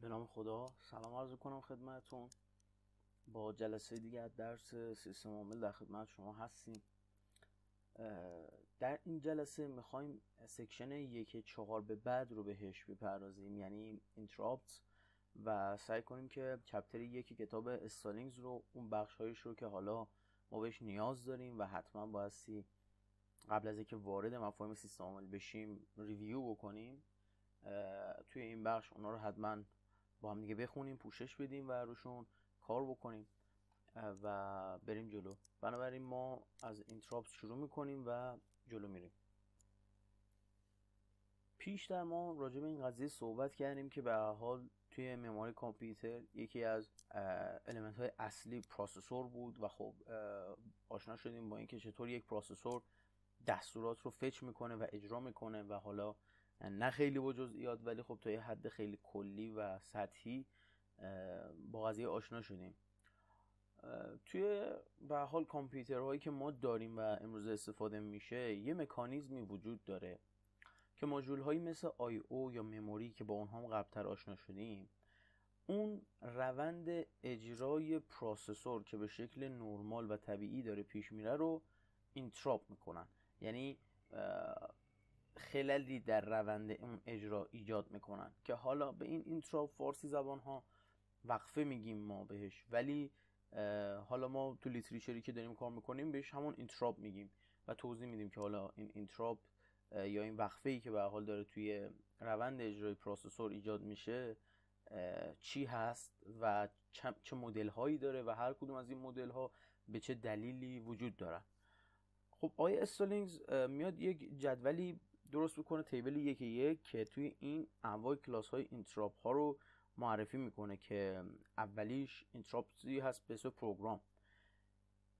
به نام خدا. سلام عرض کنم خدمتون با جلسه دیگه از درس سیستم عامل در خدمت شما هستیم. در این جلسه می‌خوایم section یک چهار به بعد رو بهش بپردازیم یعنی interrupt و سعی کنیم که chapter یکی کتاب استالینگز رو اون بخش هایش رو که حالا ما بهش نیاز داریم و حتما بایستی قبل از اینکه وارد مفاهیم سیستم عامل بشیم review بکنیم. توی این بخش اونا رو حتما با هم دیگه بخونیم پوشش بدیم و روشون کار بکنیم و بریم جلو. بنابراین ما از interrupt شروع می‌کنیم و جلو میریم. پیشتر ما راجع به این قضیه صحبت کردیم که به حال توی memory کامپیوتر یکی از element های اصلی processor بود و خب آشنا شدیم با اینکه چطور یک processor دستورات رو فچ می‌کنه و اجرا می‌کنه و حالا نه خیلی با جزئیات ولی خب تا یه حد خیلی کلی و سطحی با قضیه آشنا شدیم. توی به حال کامپیوترهایی که ما داریم و امروز استفاده میشه یه مکانیزمی وجود داره که ماژول هایی مثل آی او یا مموری که با اونها هم قبلتر آشنا شدیم اون روند اجرای پروسسور که به شکل نرمال و طبیعی داره پیش میره رو interrupt می‌کنن. یعنی خللی در روند اون اجرا ایجاد می‌کنن که حالا به این interrupt فارسی زبان ها وقفه میگیم ما بهش. ولی حالا ما تو literature ی که داریم کار می‌کنیم بهش همون interrupt میگیم و توضیح میدیم که حالا این interrupt یا این وقفه ای که به حال داره توی روند اجرای processor ایجاد میشه چی هست و چه مدل هایی داره و هر کدوم از این مدل ها به چه دلیلی وجود دارن. خب آی استالینگز میاد یک جدولی درست بکنه table یک یک که توی این انواع کلاس های interrupt ها رو معرفی می‌کنه که اولیش interrupt ی هست به اسم program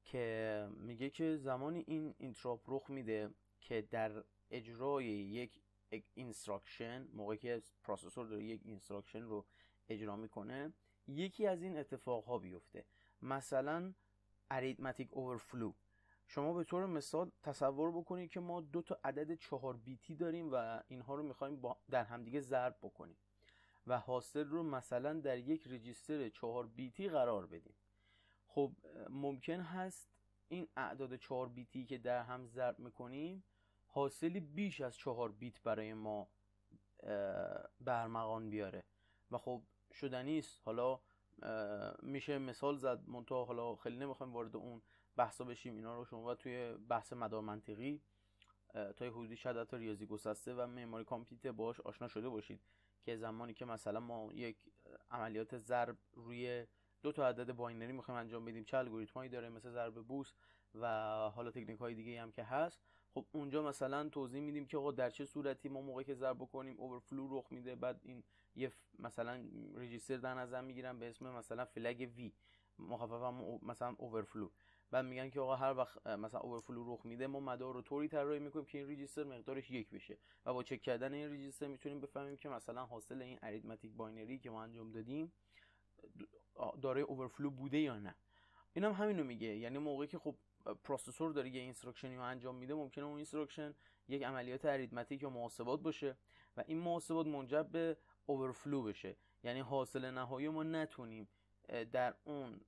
که میگه که زمانی این interrupt رخ میده که در اجرای یک instruction موقعی که processor داره یک instruction رو اجرا می‌کنه یکی از این اتفاق ها بیفته. مثلا اریتمتیک اوورفلو. شما به طور مثال تصور بکنید که ما دو تا عدد چهار بیتی داریم و اینها رو می‌خوایم در همدیگه ضرب بکنیم و حاصل رو مثلا در یک رجیستر چهار بیتی قرار بدیم. خب ممکن هست این اعداد چهار بیتی که در هم ضرب می‌کنیم حاصلی بیش از چهار بیت برای ما برمغان بیاره. و خب شدنی است حالا میشه مثال زد منتها حالا خیلی نمی‌خوایم وارد اون بحثا بشیم اینا رو شما توی بحث مدار منطقی تا حدودی شاید حتی ریاضی گسسته و معماری کامپیوتر باش آشنا شده باشید که زمانی که مثلا ما یک عملیات ضرب روی دو تا عدد باینری می‌خوایم انجام بدیم چه الگوریتمایی داره مثل ضرب بوس و حالا تکنیک های دیگه هم که هست خب اونجا مثلا توضیح میدیم که آقا در چه صورتی ما موقعی که ضرب بکنیم overflow رخ میده بعد این یه مثلا register در نظر می‌گیرن به اسم مثلا flag V مخفف مثلا overflow بعد میگن که آقا هر وقت مثلا overflow رخ میده ما مدار رو طوری طراحی می‌کنیم که این register مقدارش یک بشه و با چک کردن این register می‌تونیم بفهمیم که مثلا حاصل این arithmetic binary که ما انجام دادیم دارای overflow بوده یا نه. این هم همینو میگه. یعنی موقعی که خب processor داره یه instruction ی رو انجام میده ممکنه اون instruction یک عملیات arithmetic یا محاسبات باشه و این محاسبات منجر به overflow بشه. یعنی حاصل نهایی ما نتونیم در اون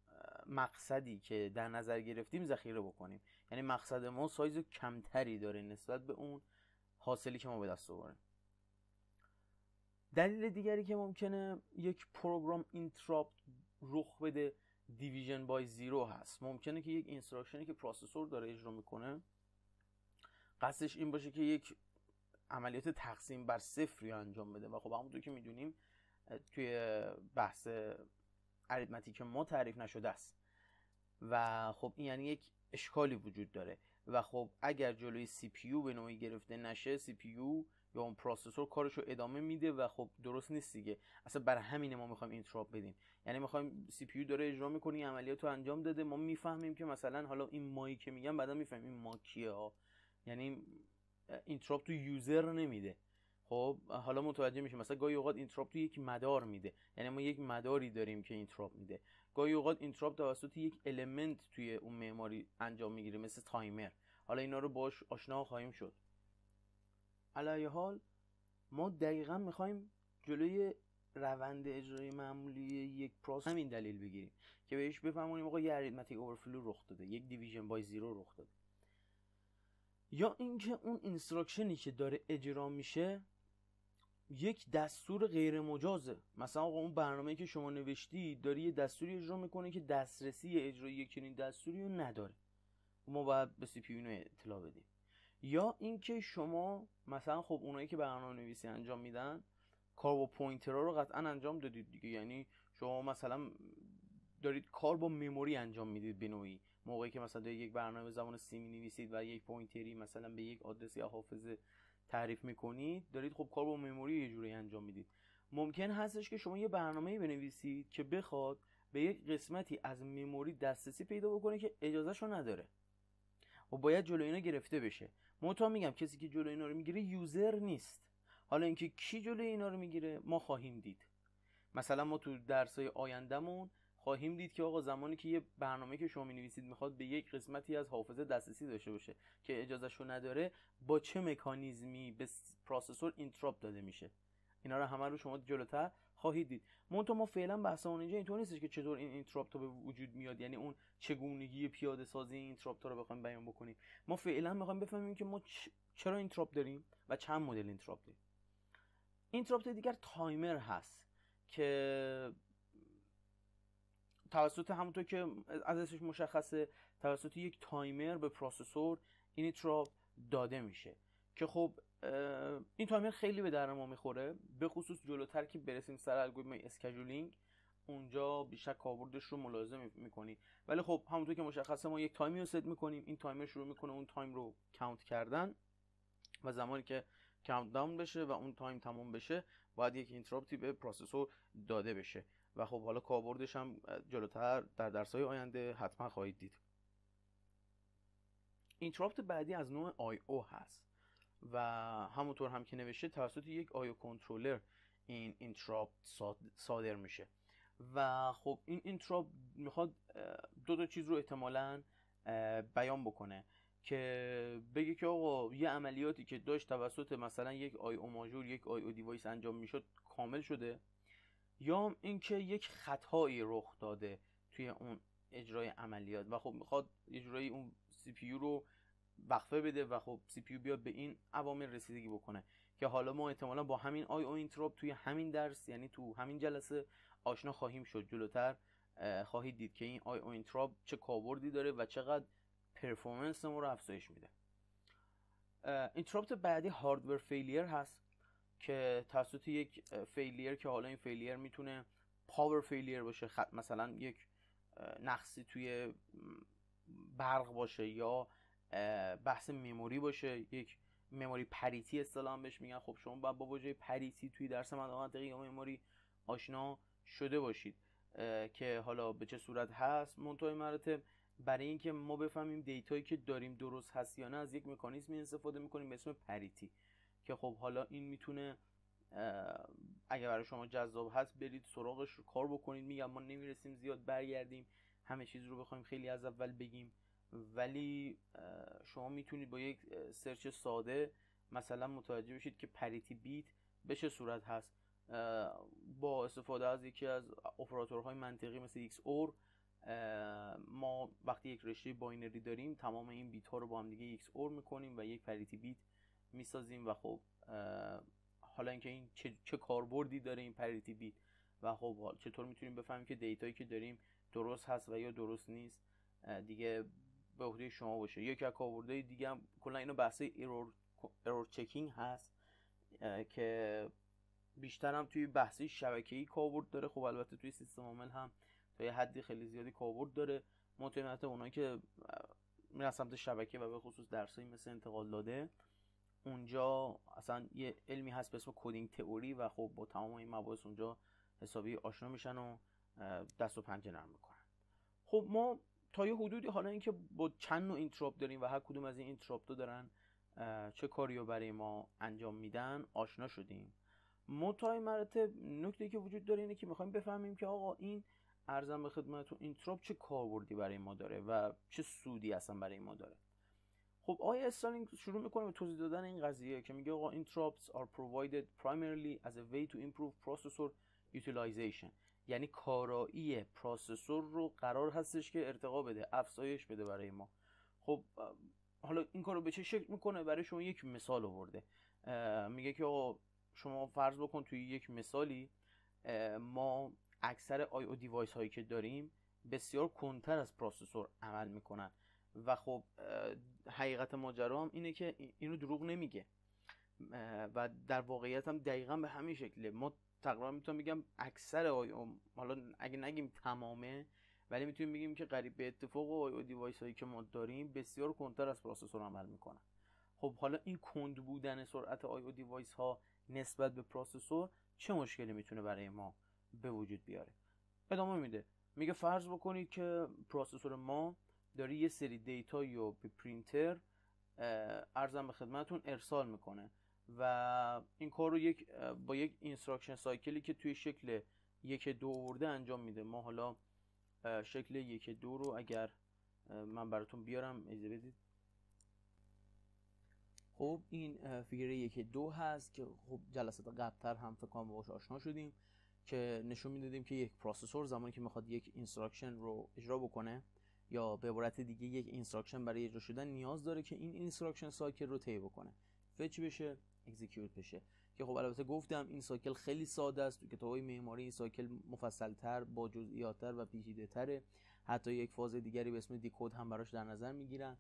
مقصدی که در نظر گرفتیم ذخیره بکنیم. یعنی مقصد ما سایز کمتری داره نسبت به اون حاصلی که ما به دست آوریم دلیل دیگری که ممکنه یک program interrupt رخ بده division by zero هست. ممکنه که یک instruction ی که processor داره اجرا می‌کنه قصدش این باشه که یک عملیات تقسیم بر صفری انجام بده. و خب همونطور که می‌دونیم توی بحث arithmetic ما تعریف نشده است. و خب این یعنی یک اشکالی وجود داره. و خب اگر جلوی CPU به نوعی گرفته نشه CPU یا اون processor کارش رو ادامه میده و خب درست نیست دیگه. اصلا برای همینه ما می‌خوایم interrupt بدیم. یعنی می‌خوایم CPU داره اجرا می‌کنه عملیات رو انجام داده ما می‌فهمیم که مثلا حالا این مایی که میگم بعدا می‌فهمیم این ما کیه ها. یعنی interrupt تو user نمیده. خب حالا متوجه میشه مثلا گاهی اوقات interrupt تو یک مدار میده. یعنی ما یک مداری داریم که interrupt میده. گاهی اوقات interrupt توسط یک element توی اون معماری انجام می‌گیره مثل timer. حالا اینا رو باش آشنا خواهیم شد. علیه حال ما دقیقا می‌خوایم جلوی روند اجرای معمولی یک process همین دلیل بگیریم که بهش بفهمونیم آقا یه arithmetic overflow رخ داده یک division by zero رخ داده. یا اینکه اون instruction ی که داره اجرا میشه یک دستور غیر مجازه مثلا آقا اون برنامه که شما نوشتی داری یه دستوری اجرا می‌کنه که دسترسی اجرای یک چنین دستوری رو نداره. ما باید به CPU اطلاع بدیم. یا اینکه شما مثلا خب اونایی که برنامه نویسی انجام میدن کار با pointer ها رو قطعا انجام دادید دیگه. یعنی شما مثلا دارید کار با memory انجام می‌دید به نوعی. موقعی که مثلا دارید یک برنامه زبان C می نویسید و یک pointer ی مثلا به یک آدرس یا حافظه تعریف می‌کنید دارید خب کار با memory یه جوری انجام می‌دید. ممکن هستش که شما یه برنامه بنویسید که بخواد به یک قسمتی از memory دسترسی پیدا بکنه که اجازهشو نداره. و باید جلو اینا گرفته بشه. منتها میگم کسی که جلو اینا رو می‌گیره user نیست. حالا اینکه کی جلو اینا رو می‌گیره ما خواهیم دید. مثلا ما تو درسای آیندهمون خواهیم دید که آقا زمانی که یه برنامه که شما نویسید می‌خواد به یک قسمتی از حافظه دسترسی داشته باشه که اجازهشو نداره با چه مکانیزمی به processor interrupt داده میشه؟ اینا رو همه رو شما جلوتر خواهید دید. منتها ما فعلا بحثمون اینجا اینطور نیستش که چطور این interrupt به وجود میاد یعنی اون چگونگی پیاده سازی این interrupt رو بخوایم بیان بکنیم. ما فعلا می‌خوایم بفهمیم که ما چرا interrupt داریم و چند مدل interrupt داریم. interrupt دیگر timer هست که توسط همونطور که از اسمش مشخصه توسط یک timer به processor این داده میشه. که خب این timer خیلی به درد ما می‌خوره. به خصوص جلوتر که برسیم سر الگوریتم scheduling اونجا بیشتر کاربردش رو ملاحظه می‌کنی. ولی خب همونطور که مشخصه ما یک time ی رو ست می‌کنیم. این timer شروع می‌کنه اون time رو count کردن. و زمانی که count down بشه و اون time تموم بشه باید یک interrupt ی به processor داده بشه. و خب حالا کاربردش هم جلوتر در درسهای آینده حتما خواهید دید. interrupt بعدی از نوع I/O هست و همونطور هم که نوشته توسط یک I/O controller این interrupt صادر میشه. و خب این interrupt می‌خواد دو تا چیز رو احتمالا بیان بکنه که بگه که آقا یه عملیاتی که داشت توسط مثلا یک I/O module یک I/O device انجام می‌شد کامل شده؟ یا اینکه یک خطایی رخ داده توی اون اجرای عملیات و خب می‌خواد اجرای اون CPU رو وقفه بده و خب CPU بیاد به این عوامل رسیدگی بکنه. که حالا ما احتمالا با همین I/O interrupt توی همین درس یعنی تو همین جلسه آشنا خواهیم شد. جلوتر خواهید دید که این I/O interrupt چه کاربردی داره و چقدر performance ما رو افزایش میده. interrupt بعدی hardware failure هست. که توسط یک failure که حالا این failure می‌تونه power failure باشه مثلا یک نقصی توی برق باشه یا بحث memory باشه یک memory parity اصطلاحا بهش میگن. خب شما با واژه parity توی درس منطقی یا memory آشنا شده باشید که حالا به چه صورت هست. منتها مراتب برای اینکه ما بفهمیم data یی که داریم درست هست یا نه از یک مکانیزمی استفاده می‌کنیم به اسم parity. که خب حالا این می‌تونه اگر برای شما جذاب هست برید سراغش رو کار بکنید. میگم ما نمی‌رسیم زیاد برگردیم همه چیز رو بخوایم خیلی از اول بگیم. ولی شما می‌تونید با یک search ساده مثلا متوجه بشید که parity bit به چه صورت هست. با استفاده از یکی از اپراتورهای منطقی مثل XOR ما وقتی یک رشته binary داریم تمام این بیت ها رو با هم دیگه XOR می‌کنیم و یک parity bit می‌سازیم و خب حالا اینکه این چه, چه کاربردی داره این parity bit و خب چطور می‌تونیم بفهمیم که data یی که داریم درست هست و یا درست نیست دیگه به عهده شما باشه. یکی از کاربردهای دیگه هم کلا اینو بحث error error checking هست که بیشتر هم توی بحثای شبکه‌ای کاربرد داره. خب البته توی سیستم عامل هم تا یه حدی خیلی زیادی کاربرد داره. مطمئنا اونایی که میرن سمت شبکه و به خصوص درسایی مثل انتقال داده. اونجا اصلا یه علمی هست به اسم coding theory و خب با تمام این مباحث اونجا حسابی آشنا میشن و دست و پنجه نرم می‌کنن. خب ما تا یه حدودی حالا اینکه با چند نوع interrupt داریم و هر کدوم از این interrupt دارن چه کاری رو برای ما انجام میدن آشنا شدیم. منتها مراتب نکته که وجود داره اینه که می‌خوایم بفهمیم که آقا این عرضم به خدمتتون interrupt چه کاربردی برای ما داره و چه سودی اصلا برای ما داره. خب آقای استالینگ شروع می‌کنه به توضیح دادن این قضیه که میگه آقا interrupts are provided primarily as a way to improve processor utilization. یعنی کارایی processor رو قرار هستش که ارتقا بده افزایش بده برای ما. خب حالا این کارو به چه شکل می‌کنه؟ برای شما یک مثال آورده. میگه که آقا شما فرض بکن توی یک مثالی ما اکثر I/O device هایی که داریم بسیار کندتر از processor عمل می‌کنن. و خب حقیقت ماجرا اینه که اینو دروغ نمیگه. و در واقعیت هم دقیقا به همین شکله. ما تقریبا می‌تونم بگم اکثر I حالا اگه نگیم تمامه ولی می‌تونیم بگیم که قریب به اتفاق I/O device هایی که ما داریم بسیار کندتر از processor عمل می‌کنن. خب حالا این کند بودن سرعت I/O device ها نسبت به processor چه مشکلی می‌تونه برای ما به وجود بیاره؟ ادامه میده. میگه فرض بکنید که processor ما داره یه سری data رو به پرینتر عرضم به خدمتون ارسال می‌کنه و این کار رو یک با یک instruction cycle ی که توی شکل یک دو آورده انجام میده. ما حالا شکل یک دو رو اگر من براتون بیارم اجازه بدید. خب این figure یک دو هست که خب جلسات قبلتر هم فکر کنم باهاش آشنا شدیم که نشون می‌دادیم که یک processor زمانی که می‌خواد یک instruction رو اجرا بکنه یا به عبارت دیگه یک instruction برای اجرا شدن نیاز داره که این instruction cycle رو طی بکنه. fetch بشه؟ execute بشه. که خب البته گفتم این cycle خیلی ساده است. تو کتابای معماری این cycle مفصلتر با جزئیاتتر و پیچیده‌تره. حتی یک فاز دیگری به اسم decode هم براش در نظر می‌گیرن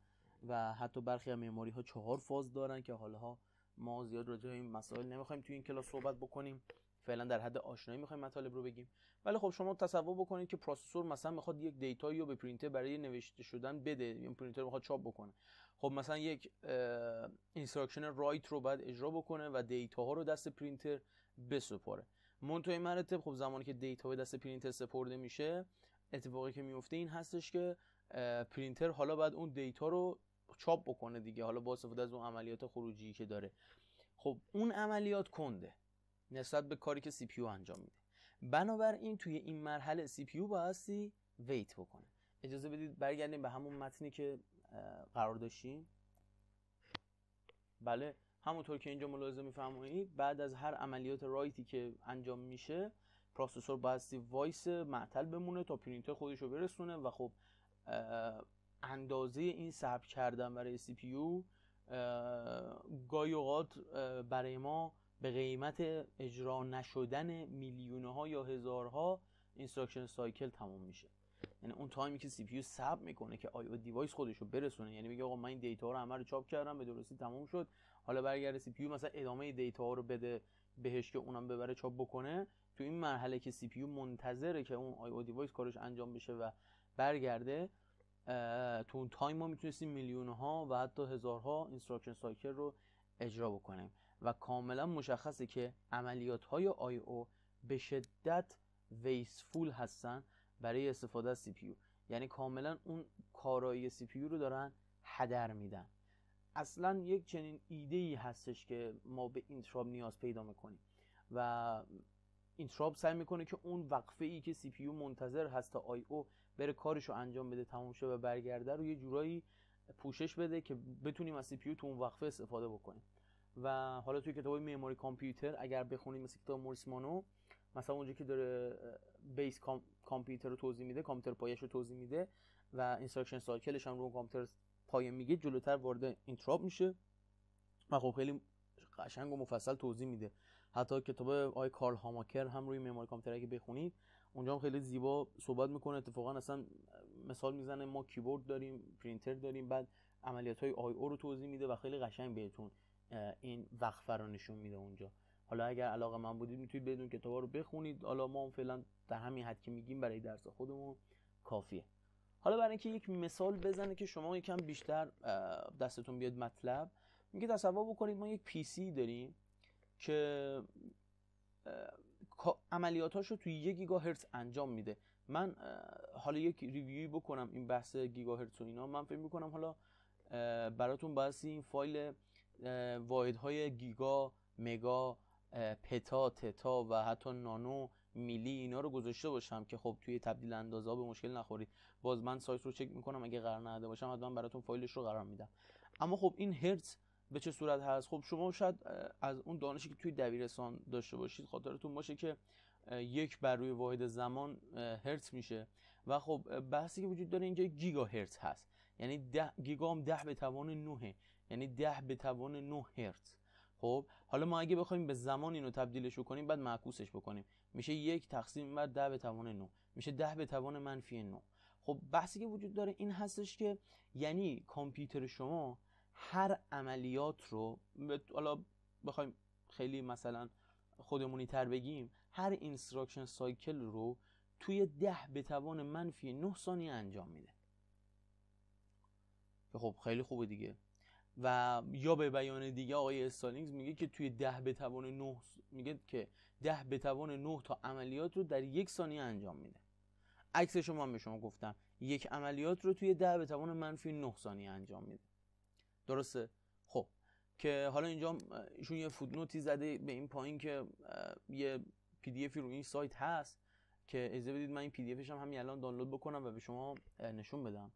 و حتی برخی از معماری ها چهار فاز دارن که حالا ما زیاد راجع به این مسائل نمی‌خوایم توی این کلاس صحبت بکنیم. فعلا در حد آشنایی می‌خوایم مطالب رو بگیم. ولی خب شما تصور بکنید که processor مثلا می‌خواد یک data یی رو به پرینتر برای نوشته شدن بده این پرینتر می‌خواد چاپ بکنه. خب مثلا یک instruction write رو باید اجرا بکنه و data ها رو دست پرینتر بسپاره. منتها مراتب خب زمانی که data به دست پرینتر سپرده میشه اتفاقی که میفته این هستش که پرینتر حالا باید اون data رو چاپ بکنه دیگه حالا با استفاده از اون عملیات خروجی که داره. خب اون عملیات کنده. نسبت به کاری که CPU انجام میده. بنابراین توی این مرحله CPU بایستی wait بکنه. اجازه بدید برگردیم به همون متنی که قرار داشتیم. بله همونطور که اینجا ملاحظه میفرمایید بعد از هر عملیات write ی که انجام میشه processor بایستی وایسه معطل بمونه تا پرینتر خودش رو برسونه و خب اندازه این صبر کردن برای CPU گاهی اوقات برای ما به قیمت اجرا نشدن میلیون ها یا هزارها instruction cycle تموم میشه. یعنی اون time ی که CPU صبر می‌کنه که I/O device خودش رو برسونه یعنی میگه آقا من این data رو همه چاپ کردم به درستی تموم شد. حالا برگرده CPU مثلا ادامه data رو بده بهش که اونم ببره چاپ بکنه. تو این مرحله که CPU منتظره که اون I/O device کارش انجام بشه و برگرده تو اون تایم ما می‌تونستیم میلیون ها و حتی هزارها instruction cycle رو اجرا بکنیم. و کاملا مشخصه که عملیات های I/O به شدت wasteful هستن برای استفاده از CPU یعنی کاملا اون کارایی CPU رو دارن هدر میدن. اصلا یک چنین ایده ای هستش که ما به interrupt نیاز پیدا می‌کنیم. و interrupt سعی می‌کنه که اون وقفه ای که CPU منتظر هست تا I/O بره کارش رو انجام بده تموم شه و برگرده رو یه جورایی پوشش بده که بتونیم از CPU تو اون وقفه استفاده بکنیم. و حالا توی کتاب معماری کامپیوتر اگر بخونید مثل کتاب موریس مانو مثلا اونجا که داره basic computer رو توضیح میده کامپیوتر پایش رو توضیح میده و instruction cycle ش هم رو کامپیوتر پایه میگه جلوتر وارد interrupt میشه و خب خیلی قشنگ و مفصل توضیح میده. حتی کتاب آقای کارل هاماکر هم روی معماری کامپیوتر اگه بخونید اونجا هم خیلی زیبا صحبت می‌کنه. اتفاقا اصلا مثال می‌زنه ما کیبورد داریم پرینتر داریم بعد عملیات های I/O رو توضیح میده و خیلی قشنگ بهتون این وقفه رو نشون میده اونجا. حالا اگر علاقه من بودید می‌تونید بدون کتابا رو بخونید. حالا ما فعلا در همین حد که میگیم برای درس خودمون کافیه. حالا برای اینکه یک مثال بزنه که شما یکم بیشتر دستتون بیاد مطلب. میگه تصور بکنید ما یک پی سی داریم که عملیاتاش رو توی یک گیگاهرتز انجام میده. من حالا یک ریویوی بکنم این بحث گیگاهرتز و اینا. من فکر می‌کنم حالا براتون باید این فایل واحدهای گیگا مگا پتا تتا و حتی نانو میلی اینا رو گذاشته باشم که خب توی تبدیل اندازه به مشکل نخورید. باز من سایت رو چک می‌کنم اگه قرار نده باشم حتما براتون فایلش رو قرار میدم. اما خب این هرتز به چه صورت هست؟ خب شما شاید از اون دانشی که توی دبیرستان داشته باشید خاطرتون باشه که یک بر روی واحد زمان هرتز میشه و خب بحثی که وجود داره اینجا گیگا هرتز هست. یعنی ده گیگا هم ده به توان 9 یعنی ده به توان 9 هرتز. خب حالا ما اگه بخوایم به زمان اینو تبدیلش کنیم بعد معکوسش بکنیم. میشه یک تقسیم بر ده به توان 9 میشه ده به توان منفی 9 خب بحثی که وجود داره این هستش که یعنی کامپیوتر شما هر عملیات رو حالا بخوایم خیلی مثلا خودمونی تر بگیم هر instruction cycle رو توی ده به توان منفی 9 ثانیه انجام میده. خب خیلی خوبه دیگه. و یا به بیان دیگه آقای استالینگز میگه که توی ده به توان 9 میگه که ده به توان 9 تا عملیات رو در یک ثانیه انجام میده. عکس شما به شما گفتم. یک عملیات رو توی ده به توان منفی 9 ثانیه انجام میده. درسته؟ خب. که حالا اینجا ایشون یه فودنوتی زده به این پایین که یه PDF ی رو این سایت هست که اجازه بدید من این PDF ش هم همین الان دانلود بکنم و به شما نشون بدم.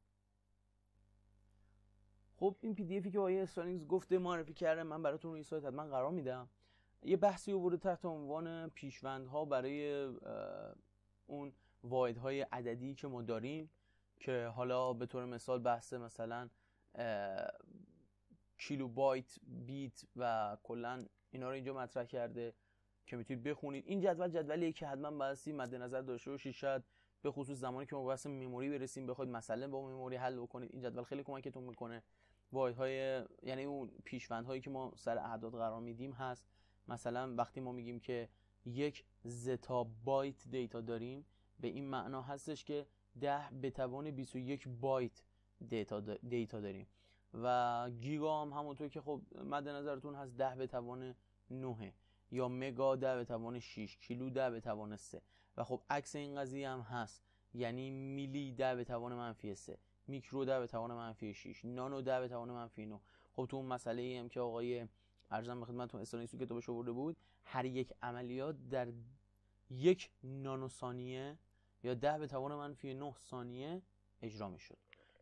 خب این PDF ی که آقای استالینگز گفته معرفی کرده من براتون روی سایت حتما قرار میدم. یه بحثی آورده تحت عنوان پیشوندها برای اون واحدهای عددی که ما داریم که حالا به طور مثال بحث مثلا کیلو بایت بیت و کلا اینا رو اینجا مطرح کرده که می‌تونید بخونید. این جدول جدولیه که حتما بایستی مد نظر داشته باشید. شاید به خصوص زمانی که ما بحث مموری برسیم بخواید مسئله با مموری حل بکنید. این جدول خیلی کمکتون می‌کنه. های یعنی اون پیشوندهایی که ما سر اعداد قرار میدیم هست. مثلا وقتی ما میگیم که یک زتا بایت دیتا داریم به این معنا هستش که ده به توان 21 بایت دیتا, دیتا داریم. و گیگا هم همونطور که خب مد نظرتون هست ده به توان 9 یا مگا ده به توان 6 کیلو ده به توان 3 و خب عکس این قضیه هم هست. یعنی میلی ده به توان منفی 3 میکرو ده به توان منفی 6 نانو ده به توان منفی 9 خب تو اون مسئله ای هم که آقای ارزم به خدمتتون استانیسو کتابش آورده بود هر یک عملیات در یک نانو ثانیه یا ده به توان منفی 9 ثانیه اجرا می‌شد.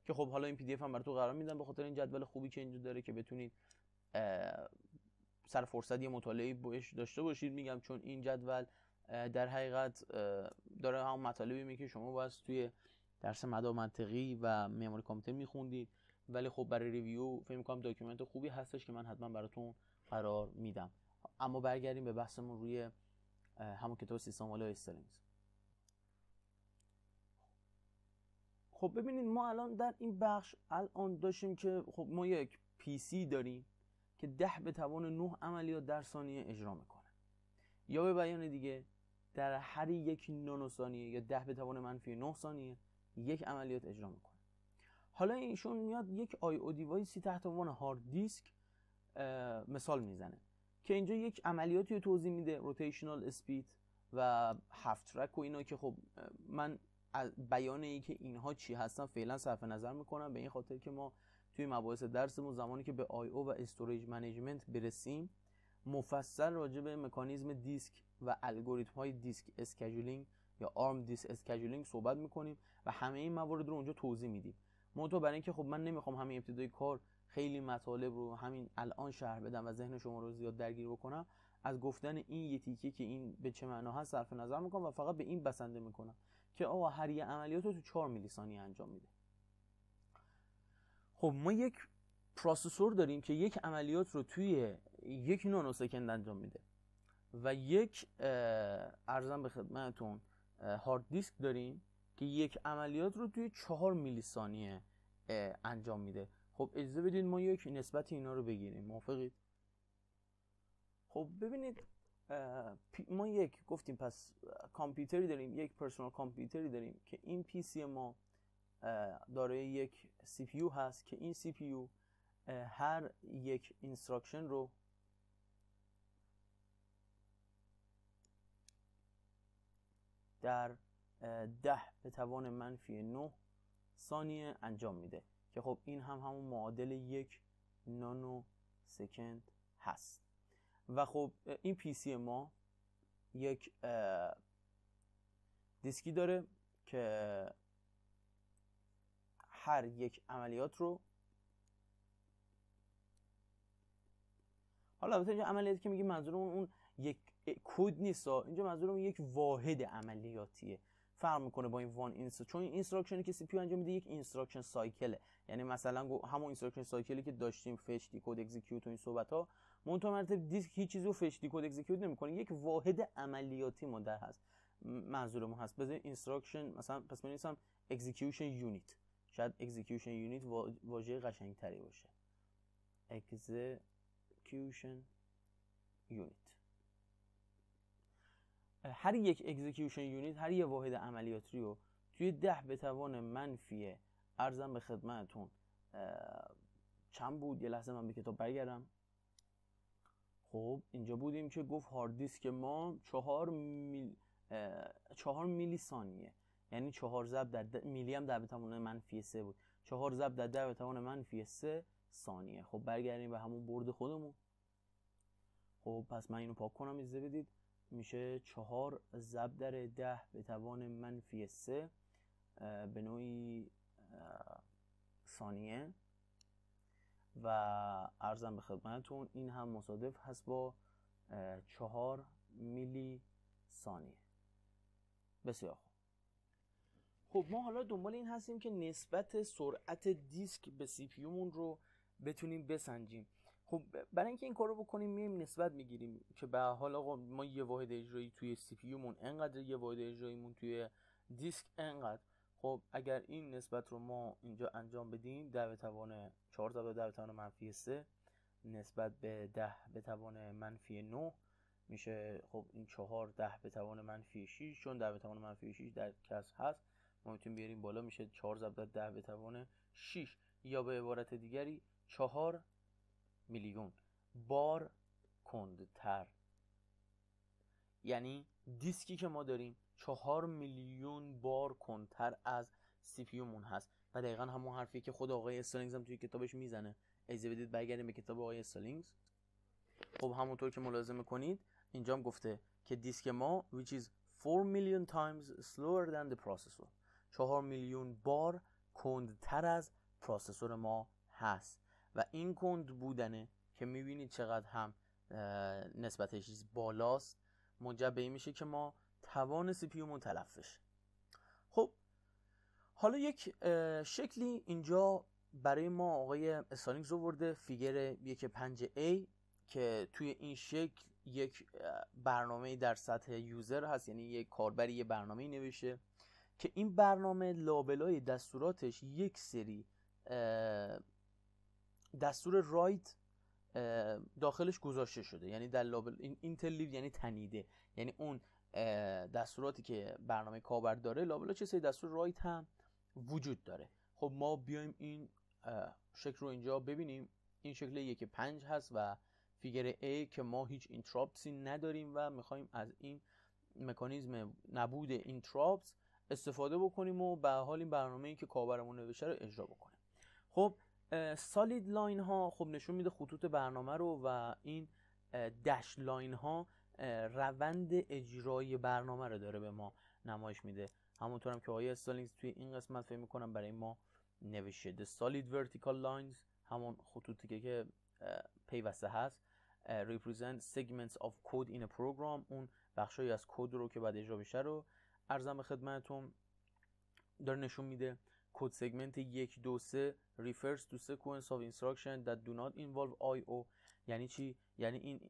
که خب حالا این PDF هم براتون قرار میدم به خاطر این جدول خوبی که اینجا داره که بتونید سر فرصت یه مطالعه بهش داشته باشید. میگم چون این جدول در حقیقت داره همون مطالبی که شما باید توی درس مدار منطقی و معماری کامپیوتر میخوندید. ولی خب برای review فکر می‌کنم document خوبی هستش که من حتما براتون قرار میدم. اما برگردیم به بحثمون روی همون کتاب سیستم عامل استالینگز خب ببینید ما الان در این بخش الان داشتیم که خب ما یک PC داریم که ده به توان 9 عملیات در ثانیه اجرا می‌کنه. یا به بیان دیگه در هر یک نانو ثانیه یا ده به توان منفی 9 ثانیه یک عملیات اجرا می‌کنه. حالا ایشون میاد یک I/O device ی تحت عنوان هارد دیسک مثال می‌زنه که اینجا یک عملیاتی رو توضیح میده rotational speed و half track و اینا که خب من از بیان اینکه اینها چی هستن فعلا صرف نظر می‌کنم. به این خاطر که ما توی مباحث درسمون زمانی که به I/O و storage management برسیم مفصل راجع به مکانیزم دیسک و الگوریتم های disk scheduling یا arm disk scheduling صحبت می‌کنیم و همه این موارد رو اونجا توضیح میدیم. منتها برای اینکه خب من نمی‌خوام همین ابتدای کار خیلی مطالب رو همین الان شرح بدم و ذهن شما رو زیاد درگیر بکنم از گفتن این یه تیکه که این به چه معنا هست صرف نظر می‌کنم و فقط به این بسنده می‌کنم که آقا هر یه عملیات رو تو 4 میلی ثانیه انجام میده. خب ما یک پروسسور داریم که یک عملیات رو توی یک نانو سکند انجام میده و یک ارزم به خدمتتون هارد دیسک داریم که یک عملیات رو توی چهار میلی ثانیه انجام میده. خب اجازه بدید ما یک نسبت اینا رو بگیریم. موافقید؟ خب ببینید ما یک گفتیم پس کامپیوتری داریم یک personal computer ی داریم که این PC ما دارای یک CPU هست که این CPU هر یک instruction رو در ده به توان منفی 9 ثانیه انجام میده. که خب این هم همون معادل یک نانو سکند هست. و خب این پی سی ما یک دیسکی داره که هر یک عملیات رو حالا البته عملیاتی که میگیم منظور اون اون یک کد نیست. اینجا منظور اون یک واحد عملیاتیه. فرق می‌کنه با این one inst چون این instruction ی که CPU انجام میده یک instruction cycle ه یعنی مثلا همون instruction cycle ی که داشتیم fetch decode execute و این صحبت ها منتها مرتب دیسک هیچ چیزی رو fetch decode execute نمی‌کنه. یک واحد عملیاتی ما در هست. منظورمون هست. بذار instruction مثلا پس بنویسم execution unit شاید execution unit واژه قشنگتری باشه. execution unit هر یک execution unit هر یه واحد عملیاتی رو توی ده به توان منفی عرضم به خدمتتون. چند بود؟ یه لحظه من به کتاب برگردم. خب اینجا بودیم که گفت هارد دیسک ما چهار میل چهار میلی ثانیه. یعنی چهار ضرب در میلی هم ده به توان منفی سه بود. چهار ضرب در ده به توان منفی سه ثانیه. خب برگردیم به همون برد خودمون. خب پس من اینو پاک کنم اجازه بدید. میشه چهار ضرب در ده به توان منفی سه به نوعی ثانیه. و ارزم به خدمتتون این هم مصادف هست با چهار میلی ثانیه. بسیار خوب. خب ما حالا دنبال این هستیم که نسبت سرعت دیسک به CPU مون رو بتونیم بسنجیم. خب برای اینکه این کارو بکنیم میایم نسبت می‌گیریم که به حال آقا ما یه واحد اجرایی توی CPU مون انقدر یه واحد اجراییمون توی دیسک انقدر. خب اگر این نسبت رو ما اینجا انجام بدیم ده به توان 4 ضرب ده به توان منفی 3 نسبت به ده به توان منفی 9 میشه. خب این 4 ده به توان منفی 6 چون ده به توان منفی 6 در کسر هست ما می‌تونیم بیاریم بالا میشه 4 ضرب ده به توان 6 یا به عبارت دیگری 4 میلیون. بار کندتر. یعنی دیسکی که ما داریم چهار میلیون بار کندتر از CPU مون هست. و دقیقا همون حرفی که خود آقای استالینگز هم توی کتابش می‌زنه. اجازه بدید برگردیم به کتاب آقای استالینگز خب همونطور که ملاحظه می‌کنید اینجا هم گفته که دیسک ما which is 4 million times slower than the processor. 4 میلیون بار کندتر از پروسسور ما هست. و این کند بودنه که می‌بینید چقدر هم نسبتش بالاست. منجر به این میشه که ما توان سی پیومون تلف خب حالا یک شکلی اینجا برای ما آقای استالینگز آورده figure یک پنج A که توی این شکل یک برنامه در سطح user هست یعنی یک کاربری یه برنامه نوشته که این برنامه لابلای دستوراتش یک سری دستور write داخلش گذاشته شده. یعنی در لابل این interleave یعنی تنیده. یعنی اون دستوراتی که برنامه کاربر داره لابلاش یه سری دستور write هم وجود داره. خب ما بیایم این شکل رو اینجا ببینیم. این شکل یک پنج هست و figure A که ما هیچ interrupt سی نداریم و می‌خوایم از این مکانیزم نبود interrupts استفاده بکنیم و به هر حال این برنامه ای که کابرمون نوشته رو اجرا بکنیم. خب solid line ها خب نشون میده خطوط برنامه رو و این dash line ها روند اجرای برنامه رو داره به ما نمایش میده. همونطور هم که آقای استالینگز توی این قسمت فکر می‌کنم برای ما نوشته. The solid vertical lines همون خطوطی که پیوسته هست represent segments of code in a program. اون بخشایی از کد رو که باید اجرا بشه رو عرضم خدمتتون. داره نشون میده. code segment یک دو سه refers to sequence of instruction that do not involve IO یعنی چی؟ یعنی این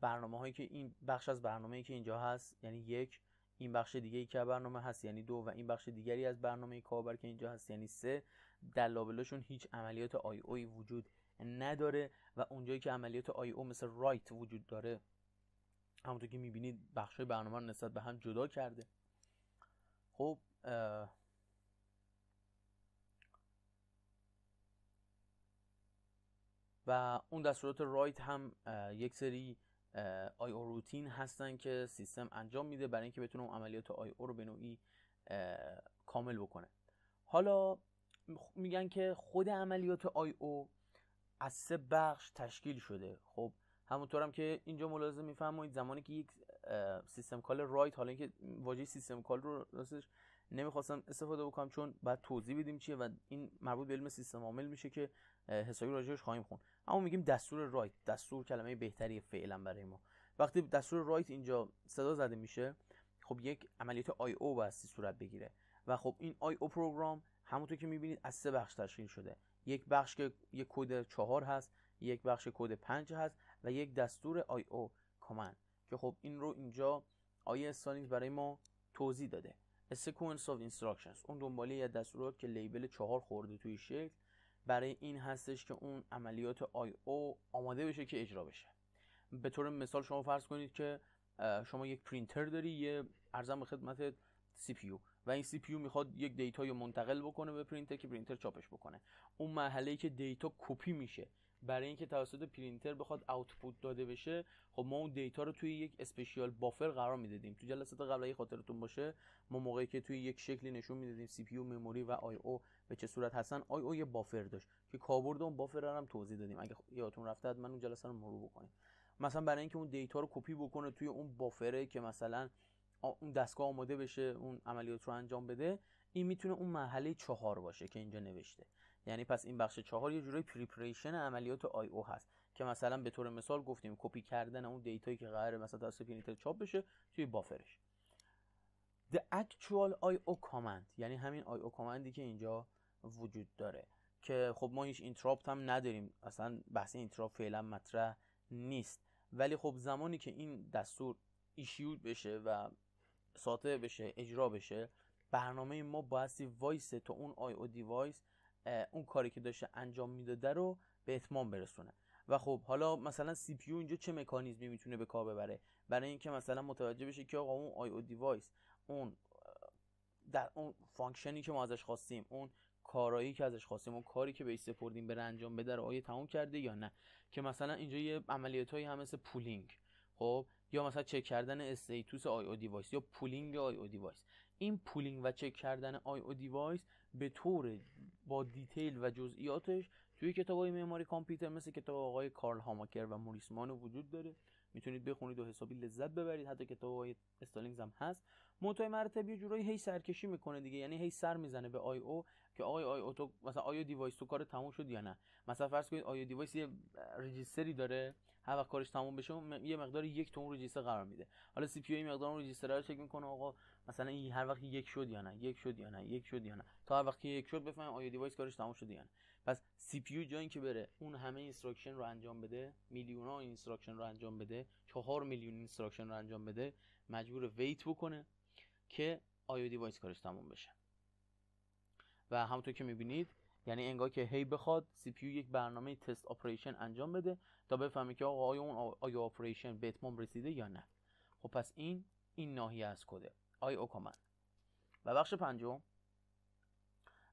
برنامه هایی که این بخش از برنامه که اینجا هست یعنی یک این بخش دیگه ای که برنامه هست یعنی دو و این بخش دیگری از برنامه کابر که اینجا هست یعنی سه در لابلاشون هیچ عملیات آی اوی وجود نداره و اونجایی که عملیات آی او مثل رایت وجود داره همونطور که می‌بینید بخش برنامه رو نسبت به هم جدا کرده. خب و اون دستورات write هم یک سری IO routine هستن که سیستم انجام میده برای اینکه بتونه اون عملیات IO رو به نوعی کامل بکنه. حالا میگن که خود عملیات IO از سه بخش تشکیل شده. خب همونطور هم که اینجا ملاحظه میفرمایید زمانی که یک system call write حالا اینکه واژه system call رو راستش نمی‌خواستم استفاده بکنم چون بعد توضیح بدیم چیه و این مربوط به علم سیستم عامل میشه که حسابی راجعش خواهیم خوند اما میگیم دستور write دستور کلمه بهتری فعلا برای ما. وقتی دستور write اینجا صدا زده میشه خب یک عملیات IO بایستی صورت بگیره. و خب این IO program همونطور که می‌بینید از سه بخش تشکیل شده. یک بخش که یک کد چهار هست یک بخش کد پنج هست و یک دستور IO command که خب این رو اینجا آقای استالینگز برای ما توضیح داده. Sequence of instructions. اون دنباله ی دستورات که label چهار خورده توی شکل برای این هستش که اون عملیات IO آماده بشه که اجرا بشه. به طور مثال شما فرض کنید که شما یک پرینتر داری یه عرضم به خدمت CPU و این CPU می‌خواد یک دیتا رو منتقل بکنه به پرینتر که پرینتر چاپش بکنه. اون مرحله که دیتا کپی میشه برای اینکه توسط پرینتر بخواد output داده بشه خب ما اون دیتا رو توی یک special buffer قرار می‌دادیم. تو جلسات قبل اگه خاطرتون باشه ما موقعی که توی یک شکلی نشون می‌دادیم CPU memory و IO به چه صورت هستن؟ IO یه buffer داشت که کاربرد اون buffer رو هم توضیح دادیم. اگه یادتون رفته من اون جلسه رو مرور بکنیم. مثلا برای اینکه اون دیتا رو کپی بکنه توی اون buffer ه که مثلا اون دستگاه آماده بشه اون عملیات رو انجام بده این می‌تونه اون مرحله چهار باشه که اینجا نوشته. یعنی پس این بخش چهار یه جورای preparation عملیات IO هست که مثلا به طور مثال گفتیم کپی کردن اون دیتایی که قراره مثلا توسط پرینتر چاپ بشه توی buffer ش. The actual IO command یعنی همین IO command ی که اینجا وجود داره که خب ما هیچ interrupt هم نداریم. اصلا بحث interrupt فعلا مطرح نیست. ولی خب زمانی که این دستور issued بشه و ساطع بشه اجرا بشه برنامه ما بایستی وایسته تا اون IO device اون کاری که داشته انجام می‌داده رو به اتمام برسونه. و خب حالا مثلا CPU اینجا چه مکانیزمی می‌تونه به کار ببره؟ برای اینکه مثلا متوجه بشه که آقا اون IO device اون در اون function ی که ما ازش خواستیم اون کارایی که ازش خواستیم اون کاری که بهش سپردیم بره انجام بده رو آیا تموم کرده یا نه؟ که مثلا اینجا یه عملیاتایی هم مثل polling خب؟ یا مثلا چک کردن status IO device یا polling IO device این polling و چک کردن IO device به طور با detail و جزئیاتش توی کتاب های معماری کامپیوتر مثل کتاب آقای کارل هاماکر و موریسمان وجود داره. می‌تونید بخونید و حسابی لذت ببرید. حتی کتاب های استالینگز هم هست. منتها مرتب یه جورایی هی سرکشی می‌کنه دیگه. یعنی هی سر می‌زنه به IO که آقای IO تو مثلا IO device تو کار تموم شد یا نه. مثلا فرض کنید IO device یه register ی داره هر وقت کارش تموم بشه یه مقدار یک تو اون register قرار میده. حالا CPU مقدار اون register رو چک می‌کنه آقا مثلا این هر وقت یک شد یا نه یک شد یا نه یک شد یا نه. تا هر وقت یک شد بفهمیم IO device کارش تموم شد یا نه. پس CPU جای اینکه بره اون همه instruction رو انجام بده میلیون ها instruction رو انجام بده چهار میلیون instruction رو انجام بده مجبوره wait بکنه. که IO device کارش تموم بشه. و همونطور که می‌بینید یعنی انگار که هی بخواد CPU یک برنامه test operation انجام بده تا بفهمه که آقا آیا اون IO operation به اتمام رسیده یا نه. خب پس این این ناحیه از کده. IO command و بخش پنجم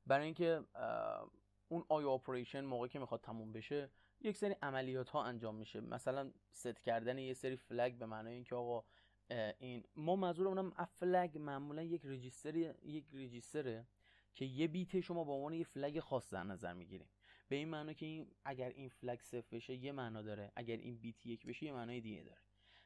برای اینکه اون IO operation موقعی که می‌خواد تموم بشه یک سری عملیات ها انجام میشه. مثلا ست کردن یه سری flag به معنای اینکه آقا این ما منظورمونم فلگ معمولا یک رجیستر یک رجیستره که یه بیت شما به عنوان یه فلگ خاص در نظر می‌گیریم. به این معنا که این اگر این فلگ صفر بشه یه معنا داره اگر این بیت یک بشه یه معنای دیگه داره.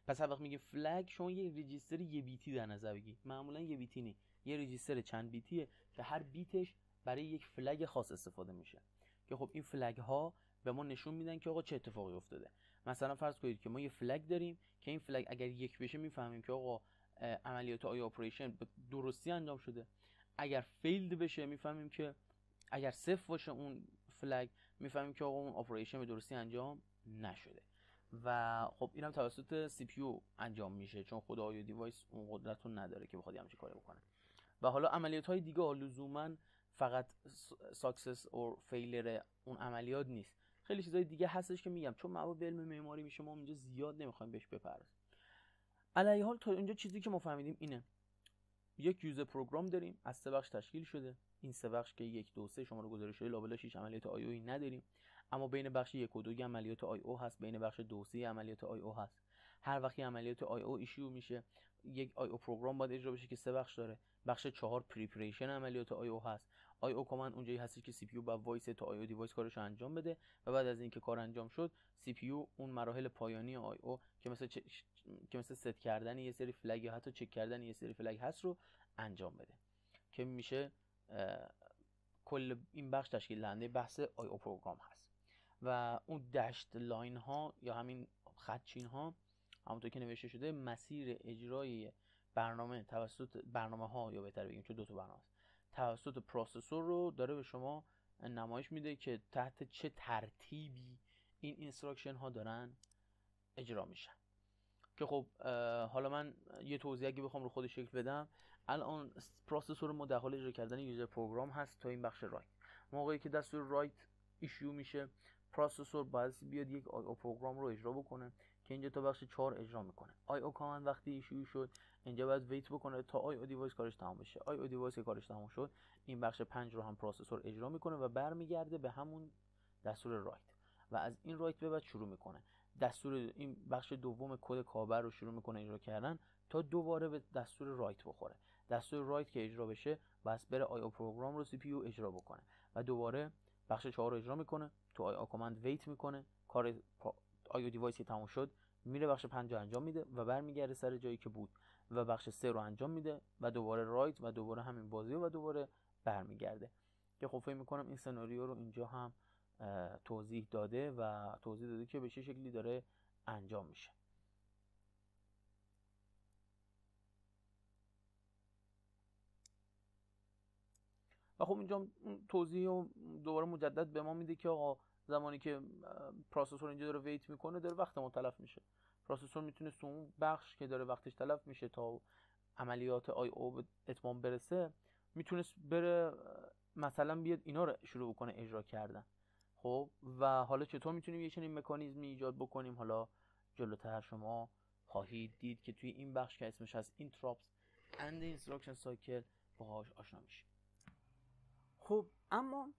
پس هر وقت میگه فلگ شما یه رجیستر یه بیتی در نظر بگی معمولا یه بیتی نی یه رجیستر چند بیتیه که هر بیتش برای یک فلگ خاص استفاده میشه. که خب این فلگ ها به ما نشون میدن که آقا چه اتفاقی افتاده. مثلا فرض کنید که ما یه flag داریم که این flag اگر یک بشه می‌فهمیم که آقا عملیات I/O operation به درستی انجام شده. اگر failed بشه می‌فهمیم که اگر صفر باشه اون flag می‌فهمیم که آقا اون operation به درستی انجام نشده. و خب اینم توسط CPU انجام میشه چون خود I/O device اون قدرت رو نداره که بخواد همچین کاری بکنه. و حالا عملیات های دیگه لزوما فقط success or failure اون عملیات نیست. خیلی چیزای دیگه هستش که میگم. چون به علم معماری میشه ما اینجا زیاد نمی‌خوایم بهش بپردازیم. علی ای حال تا اینجا چیزی که ما فهمیدیم اینه. یک user program داریم از سه بخش تشکیل شده. این سه بخش که یک دو سه شما رو گزارش شده لابلا هیچ عملیات I/O نداریم. اما بین بخش یک و دو عملیات I/O هست بین بخش دو سه عملیات I/O هست. هر وقتی عملیات I/O issue میشه یک I/O program باید اجرا بشه که سه بخش داره. بخش چهار preparation عملیات I/O هست. I/O command اونجایی هستی که سی پی با وایس تا آی او دیوایس کارش انجام بده و بعد از اینکه کار انجام شد CPU اون مراحل پایانی I/O که مثل چ... که مثل ست کردن یه سری flag یا حتی چک کردن یه سری flag هست رو انجام بده. که میشه کل این بخش تشکیل دهنده بحث I/O program هست. و اون dash line ها یا همین خط‌چین ها همونطور که نوشته شده مسیر اجرای برنامه توسط برنامه ها یا بهتر بگیم چون دو تا برنامه توسط processor رو داره به شما نمایش میده که تحت چه ترتیبی این instruction ها دارن اجرا میشن. که خب حالا من یه توضیح اگه بخوام رو خود شکل بدم. الان processor ما در حال اجرا کردن user program هست تا این بخش write. موقعی که دستور write issue میشه processor باید بیاد یک I/O program رو اجرا بکنه. که اینجا تا بخش 4 اجرا می‌کنه. I/O command وقتی issue شد اینجا باید wait بکنه تا I/O device کارش تمام بشه. I/O device کارش تمام شد این بخش 5 رو هم processor اجرا می‌کنه و برمیگرده به همون دستور write. و از این write به بعد شروع می‌کنه. دستور این بخش دوم کد کاربر رو شروع می‌کنه اجرا کردن تا دوباره به دستور write بخوره. دستور write که اجرا بشه بس بره I/O program رو CPU اجرا بکنه. و دوباره بخش 4 رو اجرا می‌کنه. تو I/O command wait می‌کنه. کار I/O device تموم شد میره بخش 5 رو انجام میده و برمیگرده سر جایی که بود و بخش 3 رو انجام میده و دوباره رایت و دوباره همین بازی و دوباره برمیگرده. که خب فکر می‌کنم این سناریو رو اینجا هم توضیح داده و توضیح داده که به چه شکلی داره انجام میشه. و خب اینجا توضیح و دوباره مجدد به ما میده که آقا زمانی که پروسسور اینجا داره ویت می‌کنه داره وقت ما تلف میشه. processor می‌تونه اون بخش که داره وقتش تلف میشه تا عملیات I/O به اتمام برسه می‌تونست بره مثلا بیاد اینا رو شروع بکنه اجرا کردن. خب؟ و حالا چطور می‌تونیم یه چنین مکانیزمی ایجاد بکنیم؟ حالا جلوتر شما خواهید دید که توی این بخش که اسمش هست interrupts and instruction cycle باهاش آشنا میشیم. خب اما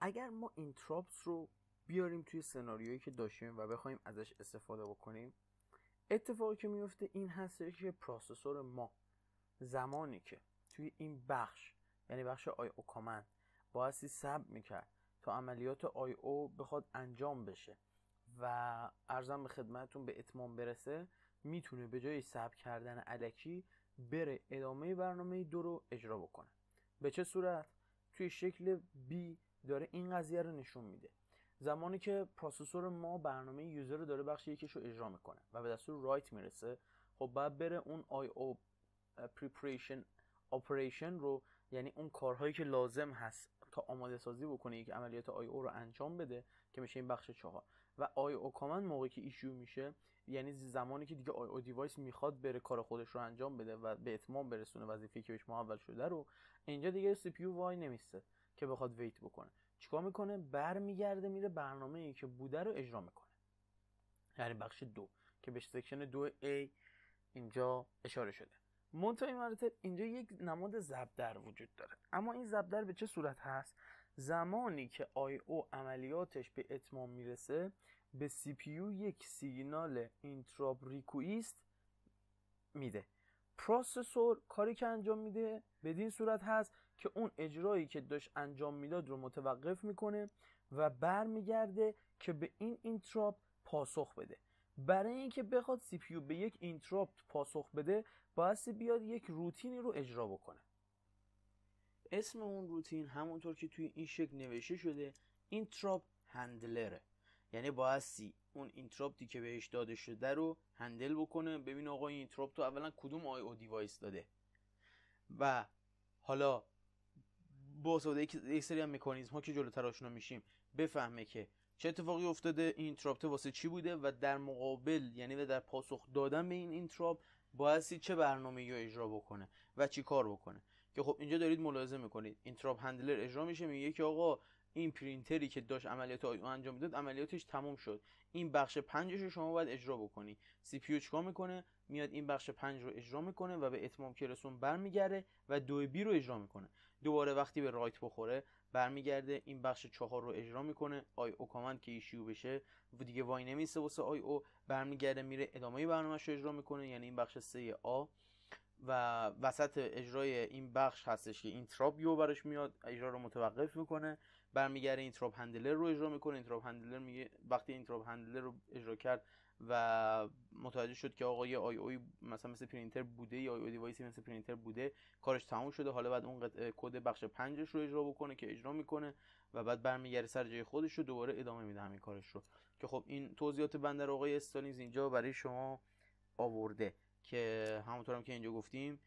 اگر ما interrupts رو بیاریم توی سناریویی که داشتیم و بخوایم ازش استفاده بکنیم اتفاقی که میفته این هستش که پروسسور ما زمانی که توی این بخش یعنی بخش آی او کامند بایستی سب می‌کرد تا عملیات آی او بخواد انجام بشه و ارزم به خدمتتون به اتمام برسه می‌تونه به جای سب کردن علکی بره ادامه برنامه دو رو اجرا بکنه. به چه صورت؟ توی شکل B داره این قضیه رو نشون میده. زمانی که processor ما برنامه user رو داره بخش یکیش رو اجرا می‌کنه و به دستور write می‌رسه خب باید بره اون I/O preparation operation رو یعنی اون کارهایی که لازم هست تا آماده سازی بکنه یک عملیات I/O رو انجام بده که میشه این بخش چهار. و I/O command موقعی که issue میشه یعنی زمانی که دیگه I/O device می‌خواد بره کار خودش رو انجام بده و به اتمام برسونه وظیفه‌ای که بهش محول شده رو اینجا دیگه CPU وای نمیسته. که بخواد wait بکنه. چیکار می‌کنه؟ برمیگرده میره برنامه ای که بوده رو اجرا می‌کنه. یعنی بخش دو که به section دو A اینجا اشاره شده. منتها این مرتب اینجا یک نماد ضربدر وجود داره. اما این ضربدر به چه صورت هست؟ زمانی که I/O عملیاتش به اتمام می‌رسه به CPU یک سیگنال interrupt request میده. processor کاری که انجام میده بدین صورت هست که اون اجرایی که داشت انجام می‌داد رو متوقف می‌کنه و برمیگرده که به این interrupt پاسخ بده. برای اینکه بخواد CPU به یک interrupt پاسخ بده باید بیاد یک روتینی رو اجرا بکنه. اسم اون روتین همونطور که توی این شکل نوشته شده interrupt handler ه. یعنی بایستی اون interrupt ی که بهش داده شده رو handle بکنه ببین آقا این interrupt رو اولا کدوم I/O device داده؟ و حالا با استفاده یک سری هم مکانیزم ها که جلوتر آشنا میشیم. بفهمه که چه اتفاقی افتاده این interrupt واسه چی بوده و در مقابل یعنی و در پاسخ دادن به این interrupt بایستی چه برنامه رو اجرا بکنه و چی کار بکنه. که خب اینجا دارید ملاحظه می‌کنید. interrupt handler اجرا میشه میگه که آقا این پرینتری که داشت عملیات انجام می‌داد عملیاتش تموم شد. این بخش پنجش رو شما باید اجرا بکنی. CPU چیکار می‌کنه؟ میاد این بخش پنج رو اجرا می‌کنه و به اتمام که رسون و دو B رو اجرا می‌کنه. دوباره وقتی به write بخوره برمیگرده این بخش چهار رو اجرا می‌کنه. I/O command که issue بشه و دیگه وای نمیسته واسه I/O. برمیگرده میره ادامه برنامهش رو اجرا می‌کنه یعنی این بخش سه A. و وسط اجرای این بخش هستش که interrupt یهو براش میاد اجرا رو متوقف می‌کنه. برمیگرده interrupt handler رو اجرا می‌کنه. interrupt handler میگه وقتی interrupt handler رو اجرا کرد و متوجه شد که آقا یه I/O ی مثلا مثل پرینتر بوده یا I/O device ی مثل پرینتر بوده کارش تموم شده. حالا بعد اون کد بخش پنجش رو اجرا بکنه که اجرا می‌کنه و بعد برمیگرده سر جای خودش رو دوباره ادامه میده همین کارش رو. که خب این توضیحات بندر آقای استالینگز اینجا برای شما آورده که همونطور هم که اینجا گفتیم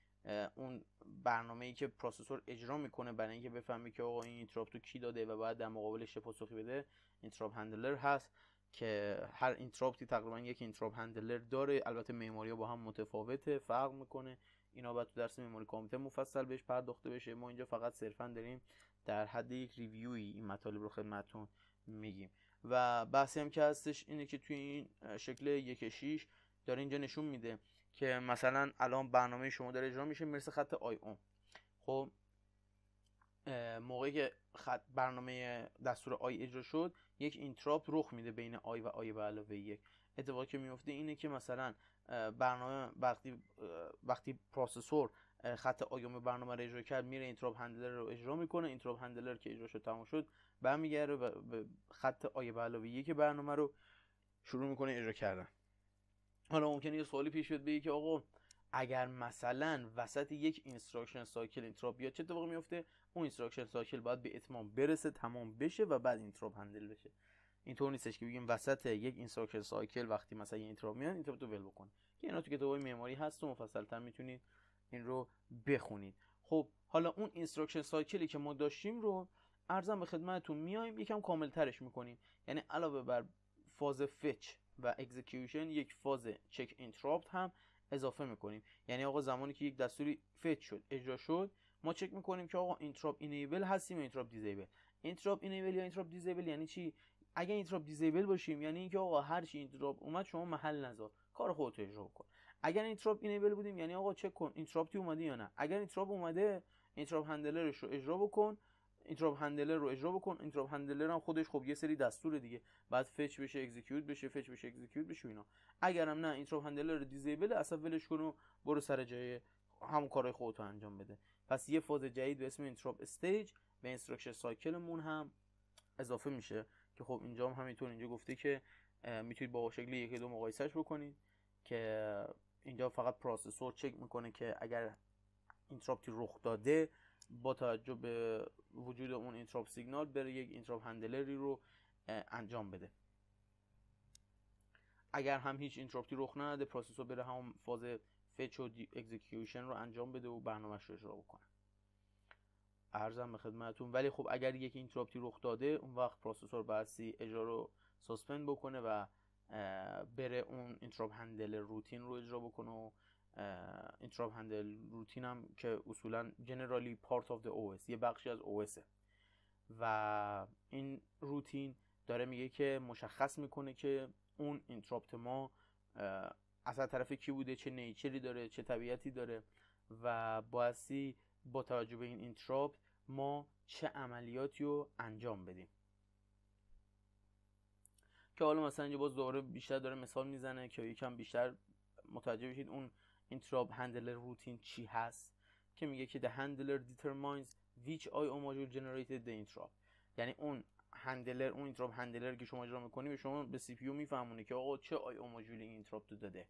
اون برنامه ای که processor اجرا می‌کنه برای اینکه بفهمه که آقا این interrupt رو کی داده و بعد در مقابلش پاسخی بده interrupt handler هست. که هر interrupt ی تقریبا یک interrupt handler داره. البته معماری با هم متفاوته فرق می‌کنه. اینا باید تو درس معماری کامپیوتر مفصل بهش پرداخته بشه. ما اینجا فقط صرفا داریم در حد یک review ی این مطالب رو خدمتتون میگیم. و بحثی هم که هستش اینه که توی این شکل یک شیش داره اینجا نشون میده که مثلا الان برنامه شما داره اجرا میشه می‌رسه خط i ام. خب موقعی که خط برنامه دستور i اجرا شد یک interrupt رخ میده بین i و i به علاوه یک. اتفاقی که میفته اینه که مثلا برنامه وقتی وقتی processor خط i ام برنامه رو اجرا کرد میره interrupt handler رو اجرا می‌کنه. interrupt handler که اجرا شد تموم شد برمیگرده و خط i به علاوه یک برنامه رو شروع می‌کنه اجرا کردن. حالا ممکنه یه سوالی پیش بیاد بگی که آقا اگر مثلا وسط یک instruction cycle interrupt بیاد چه اتفاقی میفته اون instruction cycle باید به اتمام برسه تمام بشه و بعد interrupt handle بشه. اینطور نیستش که بگیم وسط یک instruction cycle وقتی مثلا یه interrupt میاد interrupt رو ول بکن. که اینا تو کتابای معماری هست و مفصلتر می‌تونید این رو بخونید. خب حالا اون instruction cycle ی که ما داشتیم رو عرضم به خدمتتون میایم یکم کامل ترش می‌کنیم. یعنی علاوه بر فاز fetch و execution یک فاز check interrupt هم اضافه می‌کنیم. یعنی آقا زمانی که یک دستوری fetch شد اجرا شد ما چک می‌کنیم که آقا interrupt enable هستیم یا interrupt disable interrupt enable یا interrupt disable یعنی چی؟ اگه interrupt disable باشیم یعنی اینکه آقا هر چی interrupt اومد شما محل نذار. کار خودت اجرا کن. اگر interrupt enable بودیم یعنی آقا چک کن interrupt ی اومده یا نه. اگر interrupt اومده interrupt handler ش رو اجرا بکن. interrupt handler رو اجرا بکن. interrupt handler هم خودش خب یه سری دستور دیگه. بعد fetch بشه execute بشه fetch بشه execute بشه اینا. اگرم نه interrupt handler disable اصلا ولش کن و برو سر جای همون کارهای خودت انجام بده. پس یه فاز جدید به اسم interrupt stage به instruction cycle مون هم اضافه میشه که خب اینجا هم همینطور اینجا گفته که می‌تونید با شکل یک دو مقایسهش بکنید که اینجا فقط processor چک می‌کنه که اگر interrupt ی رخ داده با توجه به وجود اون interrupt signal بره یک interrupt handler ی رو انجام بده. اگر هم هیچ interrupt ی رخ نداده processor بره همون فاز fetch و execution رو انجام بده و برنامهش رو اجرا بکنه. عرضم به خدمتتون. ولی خب اگر یک interrupt ی رخ داده اون وقت processor بایستی اجرا رو suspend بکنه و بره اون interrupt handle routine رو اجرا بکنه و interrupt handle routine هم که اصولا generally part of the OS یه بخشی از OS و این روتین داره میگه که مشخص می‌کنه که اون interrupt ما از طرف کی بوده چه nature ی داره چه طبیعتی داره و بایستی با توجه به این interrupt ما چه عملیاتی رو انجام بدیم. که حالا مثلا اینجا باز دوباره بیشتر داره مثال می‌زنه که یکم بیشتر متوجه بشید اون interrupt handler routine چی هست که میگه که the handler determines which I/O module generated the interrupt یعنی اون handler اون interrupt handler که شما اجرا می‌کنی به شما به CPU میفهمونه که آقا چه I/O module این interrupt داده.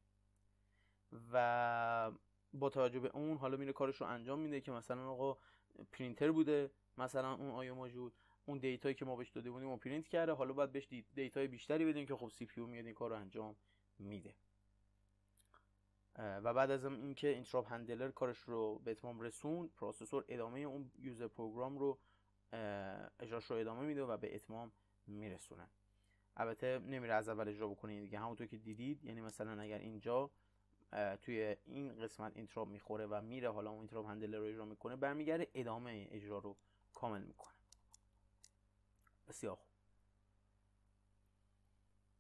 و با توجه به اون حالا میره کارش رو انجام میده که مثلا آقا پرینتر بوده مثلا اون I/O module اون data یی که ما بهش داده بودیم و پرینت کرده حالا باید بهش data ی بیشتری بدیم که خب CPU میاد این کار رو انجام میده. و بعد از اینکه interrupt handler کارش رو به اتمام رسوند processor ادامه اون user program رو اجراش رو ادامه میده و به اتمام میرسونه. البته نمیره از اول اجرا بکنه دیگه. همونطور که دیدید یعنی مثلا اگر اینجا توی این قسمت interrupt می‌خوره و میره حالا اون interrupt handler رو اجرا می‌کنه برمیگرده ادامه اجرا رو کامل می‌کنه. بسیار خوب.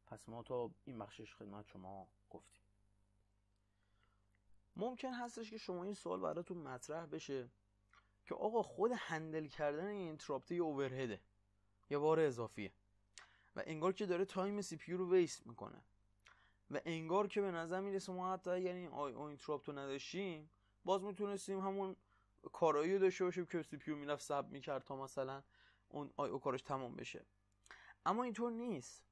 پس ما تا این بخشش خدمت شما گفتیم. ممکن هستش که شما این سوال براتون مطرح بشه. که آقا خود handle کردن این interrupt یه overhead ه یه بار اضافیه. و انگار که داره time CPU رو waste می‌کنه. و انگار که به نظر می‌رسه ما حتی یعنی I/O interrupt رو نداشتیم باز می‌تونستیم همون کارایی رو داشته باشیم که CPU می‌رفت صبر می‌کرد تا مثلا اون I/O کارش تمام بشه. اما اینطور نیست.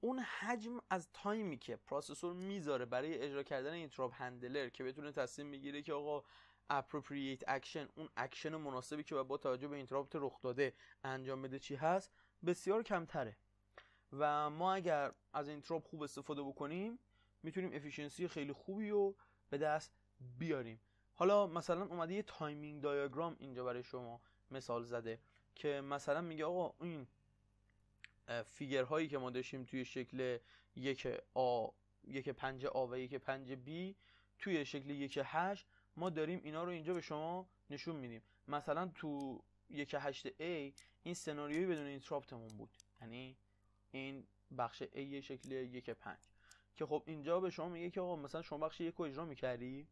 اون حجم از time ی که processor می‌ذاره برای اجرا کردن interrupt handler که بتونه تصمیم بگیره که آقا appropriate action اون اکشن مناسبی که با توجه به interrupt رخ داده انجام بده چی هست؟ بسیار کمتره. و ما اگر از interrupt خوب استفاده بکنیم می‌تونیم efficiency خیلی خوبی رو به دست بیاریم. حالا مثلا اومده یه timing diagram اینجا برای شما مثال زده که مثلا میگه آقا این figure هایی که ما داشتیم توی شکل یک آ یک پنج A و یک پنج B توی شکل یک هشت ما داریم اینا رو اینجا به شما نشون میدیم. مثلا تو یک هشت A این سناریوی بدون interrupt مون بود. یعنی این بخش A یه شکل یک پنج. که خب اینجا به شما میگه که آقا مثلا شما بخش یک رو اجرا می‌کردی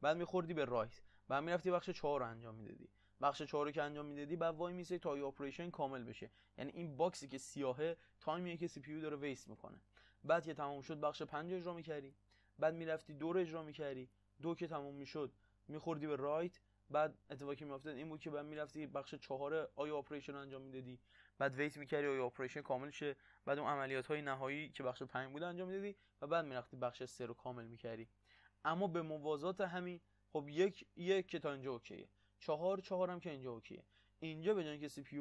بعد میخوردی به write. بعد می‌رفتی بخش چهار رو انجام می‌دادی. بخش چهار رو که انجام می‌دادی بعد وای میسه تا operation کامل بشه. یعنی این box ی که سیاهه تایمیه که CPU داره waste می‌کنه. بعد که تموم شد بخش 5 اجرا می‌کردی. بعد می‌رفتی دو رو اجرا می‌کردی. دو که تموم می‌شد میخوردی به write بعد اتفاقی میافتاد این بود که بعد می‌رفتی بخش چهار I/O operation انجام می‌دادی. بعد wait می‌کردی I/O operation کامل شه. بعد اون عملیات های نهایی که بخش 5 بود انجام می‌دادی و بعد می‌رفتی بخش 3 رو کامل می‌کردی. اما به موازات همین خب یک یک که تا اینجا اوکیه. چهار چهار هم که اینجا اوکیه. اینجا به جای که CPU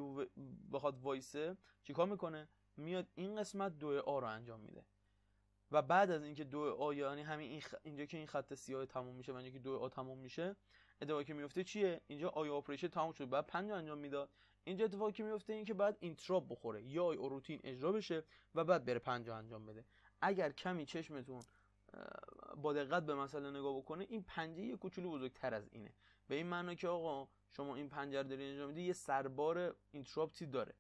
بخواد وایسه چیکار می‌کنه؟ میاد این قسمت دو A رو انجام میده. و بعد از اینکه دو A یعنی همین این اینجا که این خط سیاه تموم میشه و اینجا که دو A تموم میشه اتفاقی که میفته چیه؟ اینجا I/O operation تموم شد. بعد پنج انجام می‌داد. اینجا اتفاقی که میفته این که بعد interrupt بخوره. یا روتین اجرا بشه و بعد بره پنج انجام بده. اگر کمی چشمتون با دقت به مسئله نگاه بکنه این پنجه یه کوچولو بزرگتر از اینه. به این معنا که آقا شما این پنج رو داری انجام میدی یه سربار interrupt ی داره.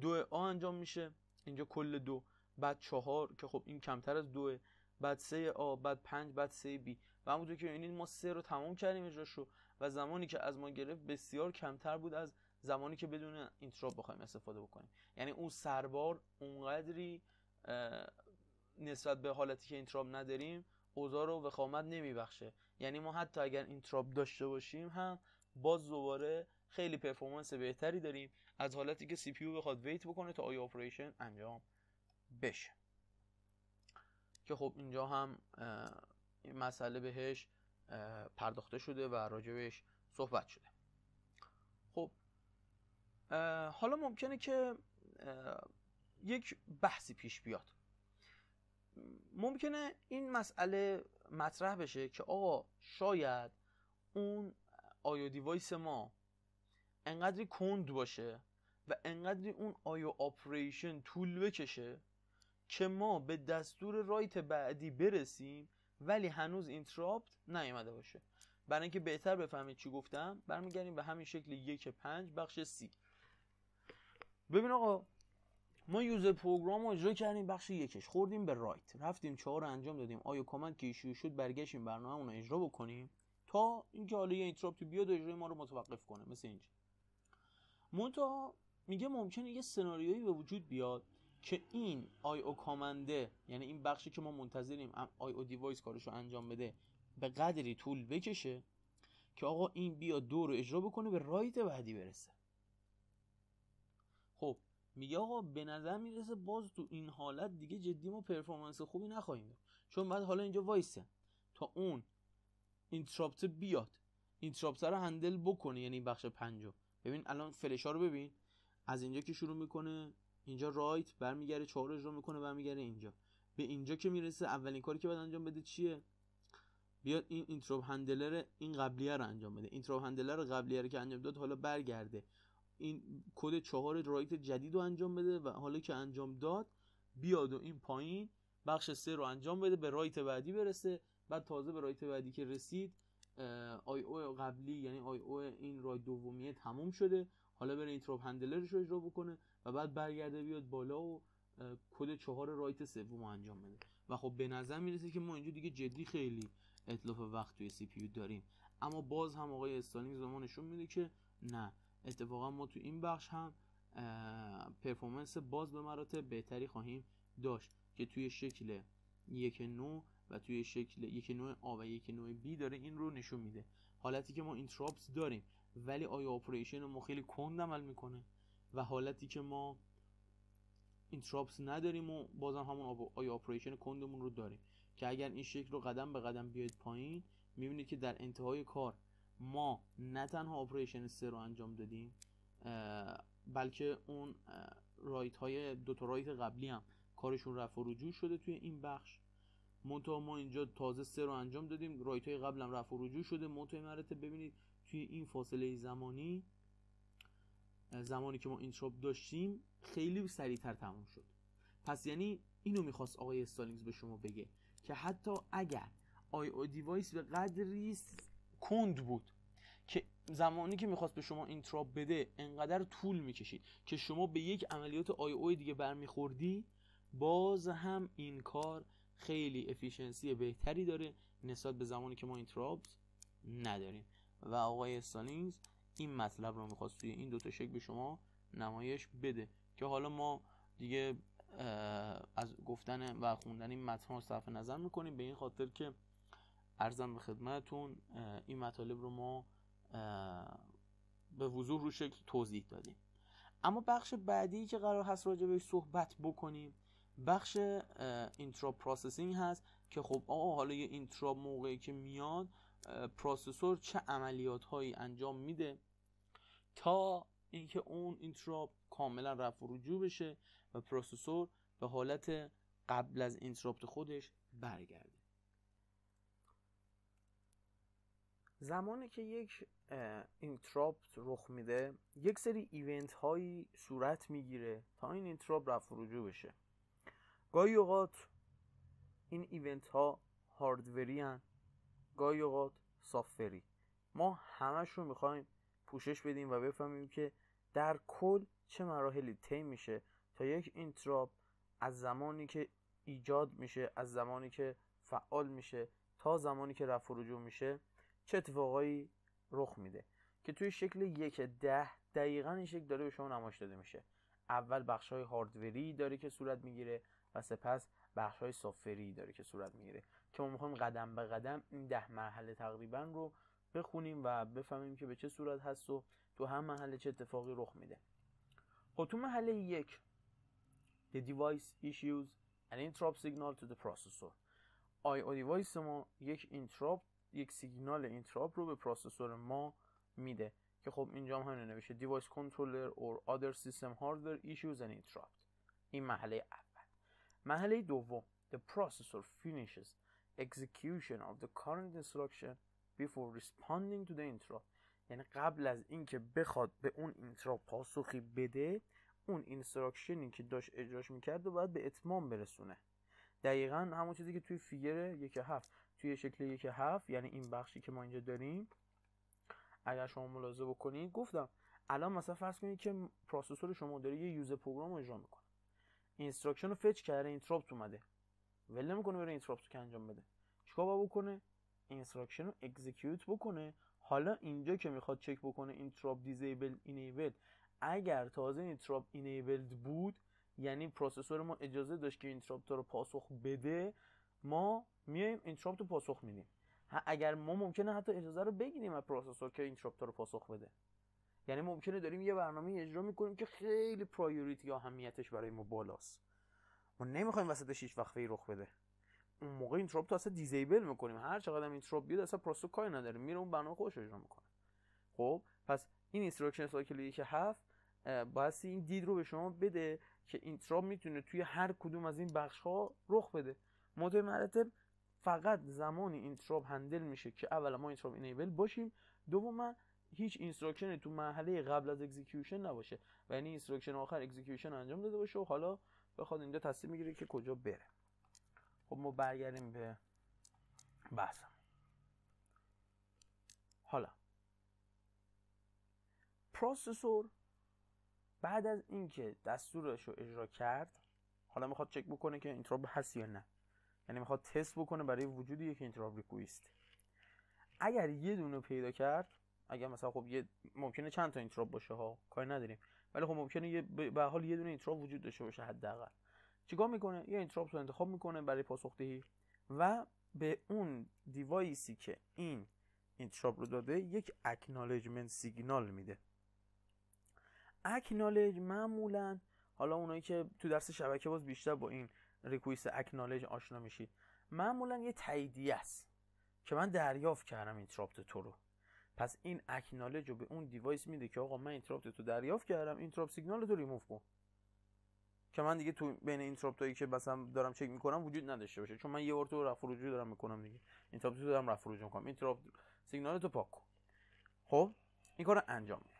دو A انجام میشه. اینجا کل دو. بعد چهار که خب این کمتر از دوه بعد سه A بعد پنج بعد سه B. و همونطور که می‌بینید ما سه رو تمام کردیم اجراشو و زمانی که از ما گرفت بسیار کمتر بود از زمانی که بدون interrupt بخوایم استفاده بکنیم. یعنی اون سربار اونقدری نسبت به حالتی که interrupt نداریم اوضاع رو وخامت نمیبخشه. یعنی ما حتی اگر interrupt داشته باشیم هم باز دوباره خیلی performance بهتری داریم از حالتی که CPU بخواد wait بکنه تا I/O operation انجام. بشه. که خب اینجا هم این مسئله بهش پرداخته شده و راجبش صحبت شده. خب حالا ممکنه که یک بحثی پیش بیاد. ممکنه این مسئله مطرح بشه که آقا شاید اون I/O device ما انقدری کند باشه و انقدری اون I/O operation طول بکشه که ما به دستور write بعدی برسیم ولی هنوز interrupt نیومده باشه. برای اینکه بهتر بفهمید چی گفتم برمیگردیم به همین شکل یک پنج بخش C. ببین آقا ما user program رو اجرا کردیم بخش یکش. خوردیم به write. رفتیم چهار رو انجام دادیم. I/O command که issue شد برگشتیم برنامه رو اجرا بکنیم؟ تا اینکه حالا یه interrupt بیاد و اجرای ما رو متوقف کنه. مثل اینجا. منتها میگه ممکنه یه سناریویی به وجود بیاد که این I/O command ه یعنی این بخشی که ما منتظریم I/O device کارش رو انجام بده به قدری طول بکشه که آقا این بیاد دو رو اجرا بکنه به write بعدی برسه. خب میگه آقا به نظر می‌رسه باز تو این حالت دیگه جدی ما performance خوبی نخواهیم داشت. چون بعد حالا اینجا وایسه. تا اون interrupt بیاد interrupt رو handle بکنه یعنی بخش پنجم. ببین الان فلشا رو ببین. از اینجا که شروع می‌کنه اینجا write برمیگره چهار اجرا می‌کنه برمیگره اینجا. به اینجا که می‌رسه اولین کاری که باید انجام بده چیه؟ بیاد این interrupt handler این قبلیه رو انجام بده. interrupt handler قبلیه رو که انجام داد حالا برگرده. این کد چهار write جدید رو انجام بده و حالا که انجام داد بیاد و این پایین بخش سه رو انجام بده به write بعدی برسه. بعد تازه به write بعدی که رسید I/O قبلی یعنی I/O این write دومیه تموم شده. حالا بره interrupt handler ش رو اجرا بکنه. و بعد برگرده بیاد بالا و کد چهار write سوم انجام بده. و خب به نظر می‌رسه که ما اینجا دیگه جدی خیلی اتلاف وقت توی CPU داریم. اما باز هم آقای استالینگز به‌مون نشون میده که نه. اتفاقا ما تو این بخش هم performance باز به مراتب بهتری خواهیم داشت که توی شکل یک نه و توی شکل یک نه A و یک نه B داره این رو نشون میده. حالتی که ما interrupts داریم ولی I/O operation ما خیلی کند عمل می‌کنه؟ و حالتی که ما interrupts نداریم و بازم همون I/O operation کندمون رو داریم. که اگر این شکل رو قدم به قدم بیاید پایین می‌بینید که در انتهای کار ما نه تنها operation سه رو انجام دادیم بلکه اون write های دو تا write قبلی هم کارشون رفع و رجوع شده توی این بخش. منتها ما اینجا تازه سه رو انجام دادیم write های قبل هم رفع و رجوع شده. منتها مرتب ببینید توی این فاصله زمانی زمانی که ما interrupt داشتیم خیلی سریعتر تموم شد. پس یعنی اینو می‌خواست آقای استالینگز به شما بگه که حتی اگر I/O device به قدری کند بود که زمانی که می‌خواست به شما interrupt بده انقدر طول می‌کشید که شما به یک عملیات I/O دیگه برمیخوردی باز هم این کار خیلی efficiency بهتری داره نسبت به زمانی که ما interrupt نداریم. و آقای استالینگز این مطلب رو می‌خواست توی این دوتا شکل به شما نمایش بده. که حالا ما دیگه از گفتن و خوندن این متن رو صرف نظر می‌کنیم. به این خاطر که عرضم به خدمتتون این مطالب رو ما به وضوح رو شکل توضیح دادیم. اما بخش بعدی که قرار هست راجع بهش صحبت بکنیم بخش interrupt processing هست که خب آقا حالا یه interrupt موقعی که میاد processor چه عملیات هایی انجام میده؟ تا اینکه اون interrupt کاملا رفع و رجوع بشه و processor به حالت قبل از interrupt خودش برگرده. زمانی که یک interrupt رخ میده یک سری event هایی صورت می‌گیره تا این interrupt رفع و رجوع بشه. گاهی اوقات این event ها hardware ی هن گاهی اوقات سافتوری. ما همش رو می‌خوایم پوشش بدیم و بفهمیم که در کل چه مراحلی طی میشه تا یک اینتراپ از زمانی که ایجاد میشه از زمانی که فعال میشه تا زمانی که رفع رجوع میشه چه اتفاقایی رخ میده. که توی شکل یک ده دقیقا این شکل داره به شما نمایش داده میشه. اول بخش های هاردوری داره که صورت می‌گیره و سپس بخش های software ی داره که صورت می‌گیره. که ما می‌خوایم قدم به قدم این ده مرحله تقریبا رو بخونیم و بفهمیم که به چه صورت هست و تو هر مرحله چه اتفاقی رخ میده خب تو مرحله یک The device issues an interrupt signal to the processor I/O device ما یک interrupt یک سیگنال interrupt رو به processor ما میده که خب اینجا هم همین نوشته device controller or other system hardware issues an interrupt این مرحله اول مرحله دوم the processor finishes execution of the current instruction before responding to the interrupt یعنی قبل از اینکه بخواد به اون interrupt پاسخی بده اون instruction ی که داشت اجراش می‌کرد و باید به اتمام برسونه. دقیقا همون چیزی که توی figure یک هفت توی شکل یک هفت یعنی این بخشی که ما اینجا داریم. اگر شما ملاحظه بکنید گفتم الان مثلا فرض کنید که processor شما داره یه user program رو اجرا می‌کنه. instruction رو fetch کرده interrupt اومده. ول نمی‌کنه بره interrupt رو انجام بده. چیکار باید بکنه؟ instruction رو execute بکنه. حالا اینجا که می‌خواد چک بکنه interrupt disable enable اگر تازه interrupt enabled بود یعنی processor ما اجازه داشت که interrupt رو پاسخ بده ما میایم interrupt رو پاسخ میدیم. اگر ما ممکنه حتی اجازه رو بگیریم از processor که interrupt رو پاسخ بده. یعنی ممکنه داریم یه برنامه اجرا می‌کنیم که خیلی priority یا اهمیتش برای ما بالاست. ما نمی‌خوایم وسطش هیچ وقفه رخ بده. اون موقع interrupt رو اصلا disable می‌کنیم. هر چقدر interrupt بیاد اصلا processor کاری نداره. میره اون برنامه خودش اجرا می‌کنه. خب پس این instruction cycle ی که هفت باعث این دید رو به شما بده که interrupt می‌تونه توی هر کدوم از این بخش ها رخ بده. منتها مراتب فقط زمانی interrupt handle میشه که اولا ما interrupt enable باشیم. دوما هیچ instruction تو مرحله قبل از execution نباشه. و یعنی instruction آخر execution انجام داده باشه و حالا بخواد اینجا تصمیم می‌گیره که کجا بره. خب ما برگردیم به بحثم. حالا. processor بعد از اینکه دستورش رو اجرا کرد حالا می‌خواد چک بکنه که interrupt هست یا نه. یعنی می‌خواد تست بکنه برای وجود یک interrupt request. اگر یه دونه پیدا کرد اگر مثلا خب یه ممکنه چند تا interrupt باشه ها کاری نداریم. ولی خب ممکنه یه به هر حال یه دونه interrupt وجود داشته باشه حداقل. چیکار می‌کنه؟ یه interrupt رو انتخاب می‌کنه برای پاسخدهی و به اون device ی که این interrupt رو داده یک acknowledgement signal میده. acknowledge معمولا حالا اونایی که تو درس شبکه باز بیشتر با این request acknowledge آشنا میشید معمولا یه تاییدیه است که من دریافت کردم interrupt تو رو. پس این acknowledge رو به اون device میده که آقا من interrupt تو دریافت کردم اینتراپت سیگنال تو ریموو کن. که من دیگه تو بین interrupt هایی که مثلا دارم چک می‌کنم وجود نداشته باشه. چون من یه بار تو رفع رجوع دارم می‌کنم دیگه. interrupt تو دارم رفع رجوع می‌کنم. interrupt سیگنال تو پاک کن. خب؟ این کار انجام میده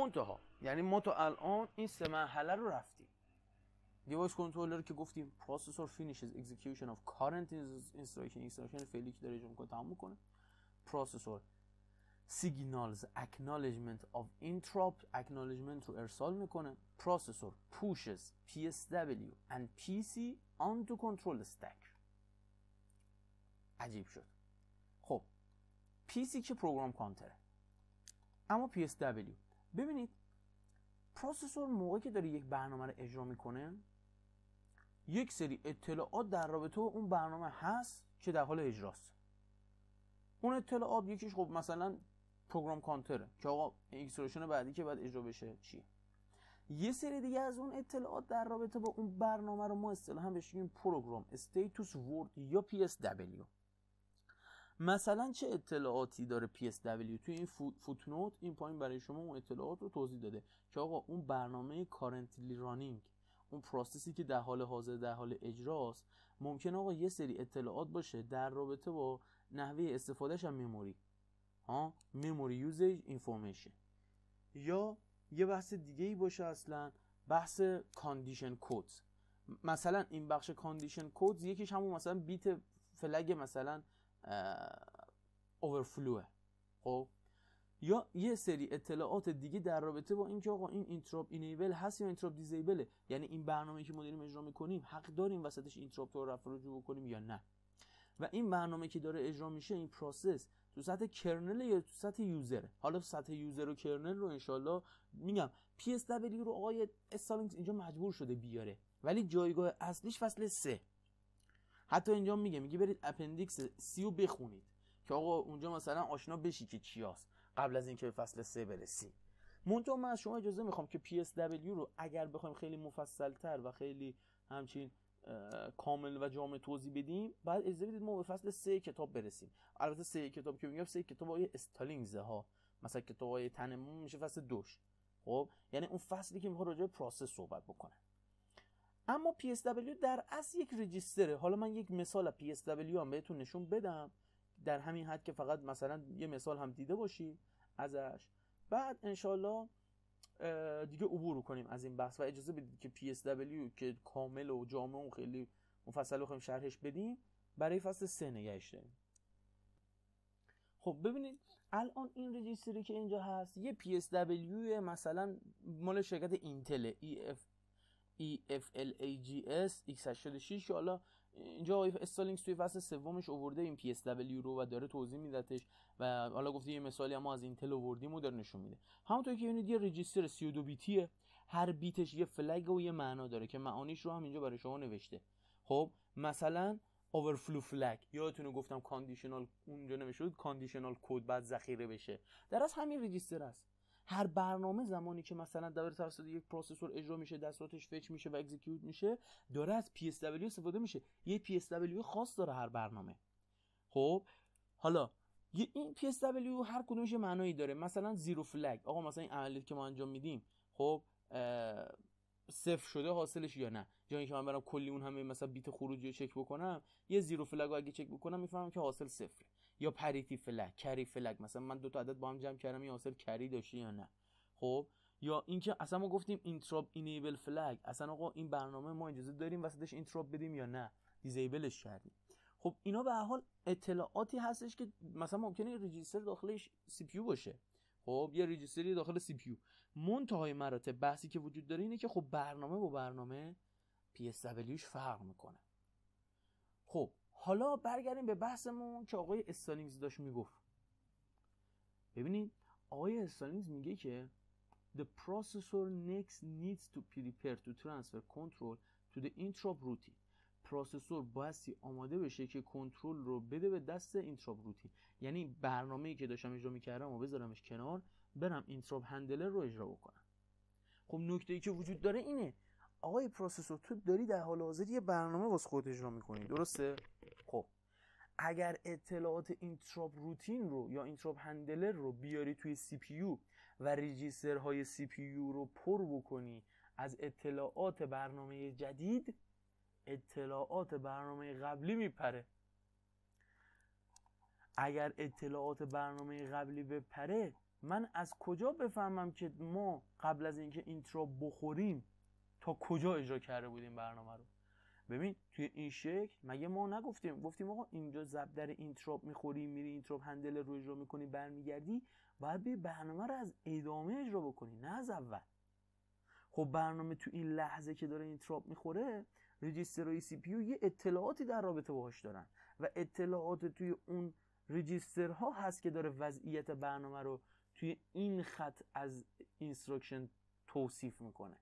منتها یعنی ما تو الان این سه مرحله رو رفتیم. device controller که گفتیم processor finishes execution of current instruction instruction فعلی که داره اجرا می‌کنه تمام می‌کنه. processor signals acknowledgement of interrupt acknowledgement رو ارسال می‌کنه. processor pushes PSW and PC onto control stack. عجیب شد. خب PC که program counter ه اما PSW ببینید processor موقعی که داره یک برنامه رو اجرا می‌کنه یک سری اطلاعات در رابطه اون برنامه هست که در حال اجراست. اون اطلاعات یکیش خب مثلا program counter ه که آقا expression بعدی که باید اجرا بشه چیه یه سری دیگه از اون اطلاعات در رابطه با اون برنامه رو ما اصطلاحا بهش میگیم program status word یا PSW مثلا چه اطلاعاتی داره PSW توی این footnote این پایین برای شما اون اطلاعات رو توضیح داده که آقا اون برنامه currently running اون process ی که در حال حاضر در حال اجراست ممکن آقا یه سری اطلاعات باشه در رابطه با نحوه استفادهش هم memory ها؟ memory usage information یا یه بحث دیگه ای باشه اصلا بحث condition codes مثلا این بخش condition codes یکیش همون مثلا بیت flag مثلا overflow ه خب؟ یا یه سری اطلاعات دیگه در رابطه با اینکه آقا این interrupt enable هست یا interrupt disable ه یعنی این برنامه که ما داریم اجرا می‌کنیم حق داریم وسطش interrupt رو رفع رجوع بکنیم یا نه؟ و این برنامه که داره اجرا میشه این process تو سطح kernel یا تو سطح user؟ حالا سطح user و kernel رو انشالله میگم. PSW رو آقای استالینگز اینجا مجبور شده بیاره. ولی جایگاه اصلیش فصل سه. حتی اینجا میگه میگه برید appendix C رو بخونید. که آقا اونجا مثلا آشنا بشی که چی هست قبل از اینکه به فصل سه برسی منتها من از شما اجازه می‌خوام که PSW رو اگر بخوایم خیلی مفصل تر و خیلی همچین کامل و جامع توضیح بدیم. بعد اجازه بدید ما به فصل سه کتاب برسیم. البته سه کتاب که میگم سه کتاب های استالینگز ها. مثلا کتاب های تننباوم میشه فصل دوش. خب؟ یعنی اون فصلی که می‌خواد راجع به پروسس صحبت بکنه. اما PSW در اصل یک رجیستره. حالا من یک مثال از PSW هم بهتون نشون بدم. در همین حد که فقط مثلا یه مثال هم دیده باشی ازش. بعد انشالله دیگه عبور کنیم از این بحث و اجازه بدید که PSW که کامل و جامع و خیلی مفصل بخوایم شرحش بدیم برای فصل سه نگهش داریم. خب ببینید الان این رجیستری که اینجا هست یه PSW مثلا مال شرکت اینتل EF EFLAGS X86 که حالا اینجا استالینگز توی فصل سومش اوورده این PSW رو و داره توضیح میدتش و حالا گفته یه مثالی اما از اینتل اووردیم و داره نشون میده. همونطور که ببینید یه رجیستر 32 بیتیه. هر بیتش یه فلگ و یه معنا داره که معانیش رو هم اینجا برای شما نوشته. خب مثلا overflow flag یادتونه گفتم conditional اونجا نمیشه conditional code بعد ذخیره بشه. در از همین register است. هر برنامه زمانی که مثلا در توسط یک processor اجرا میشه دستوراتش fetch میشه و execute میشه داره از PSW استفاده میشه. یه PSW خاص داره هر برنامه. خب حالا یه این PSW هر کدومش معنایی داره. مثلا zero flag. آقا مثلا این عملیات که ما انجام میدیم خب صفر شده حاصلش یا نه؟ جایی که من برم کلی اون همه مثلا بیت خروجی رو چک بکنم یه zero flag رو اگه چک بکنم می‌فهمم که حاصل صفره. یا parity flag carry flag. مثلا من دو تا عدد با هم جمع کردم این حاصل carry داشته یا نه؟ خب یا اینکه اصلا ما گفتیم interrupt enable flag اصلا آقا این برنامه ما اجازه داریم وسطش interrupt بدیم یا نه؟ disable ش کردیم. خب اینا به حال اطلاعاتی هستش که مثلا ممکنه register داخلش CPU باشه. خب یه register ی داخل CPU منتهای مراتب بحثی که وجود داره اینه که خب برنامه با برنامه PSW ش فرق می‌کنه. خب حالا برگردیم به بحثمون که آقای استالینگز داشت می‌گفت. ببینید آقای استالینگز میگه که the processor next needs to prepare to transfer control to the interrupt routine processor بایستی آماده بشه که کنترل رو بده به دست interrupt routine. یعنی برنامه‌ای که داشتم اجرا می‌کردم و بذارمش کنار برم interrupt handler رو اجرا بکنم. خب نکته ای که وجود داره اینه آقای processor تو داری در حال حاضر یه برنامه واسه خودت اجرا می‌کنی درسته؟ خب اگر اطلاعات interrupt routine رو یا interrupt handler رو بیاری توی CPU و register های CPU رو پر بکنی از اطلاعات برنامه جدید اطلاعات برنامه قبلی میپره. اگر اطلاعات برنامه قبلی بپره من از کجا بفهمم که ما قبل از اینکه interrupt بخوریم تا کجا اجرا کرده بودیم برنامه رو؟ ببین توی این شکل مگه ما نگفتیم؟ گفتیم آقا اینجا زب در interrupt می‌خوری میری interrupt handler رو اجرا می‌کنی برمیگردی باید بی برنامه رو از ادامه اجرا بکنی نه از اول. خب برنامه تو این لحظه که داره interrupt می‌خوره register های CPU یه اطلاعاتی در رابطه باهاش دارن و اطلاعات توی اون register ها هست که داره وضعیت برنامه رو توی این خط از instruction توصیف می‌کنه.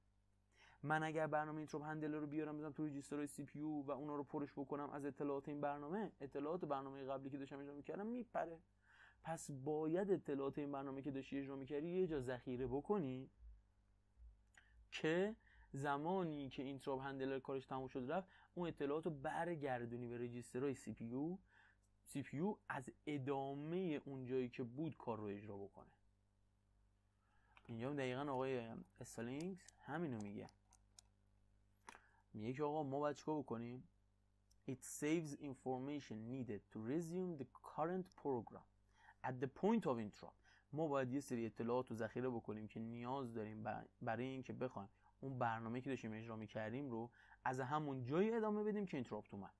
من اگر برنامه interrupt handler رو بیارم بزنم تو register های CPU و اونا رو پرش بکنم از اطلاعات این برنامه اطلاعات برنامه قبلی که داشتم اجرا می‌کردم میپره. پس باید اطلاعات این برنامه که داشتی اجرا می‌کردی یه جا ذخیره بکنی که زمانی که interrupt handler کارش تموم شد رفت اون اطلاعات رو برگردونی به register های CPU. CPU از ادامه اون جایی که بود کار رو اجرا بکنه. اینجا دقیقا آقای استالینگز همینو میگه. میگه که آقا ما باید چیکار بکنیم؟ It saves information needed to resume the current program. At the point of interrupt. ما باید یه سری اطلاعات رو ذخیره بکنیم که نیاز داریم برای اینکه بخوایم اون برنامه که داشتیم اجرا می‌کردیم رو از همون جایی ادامه بدیم که interrupt اومد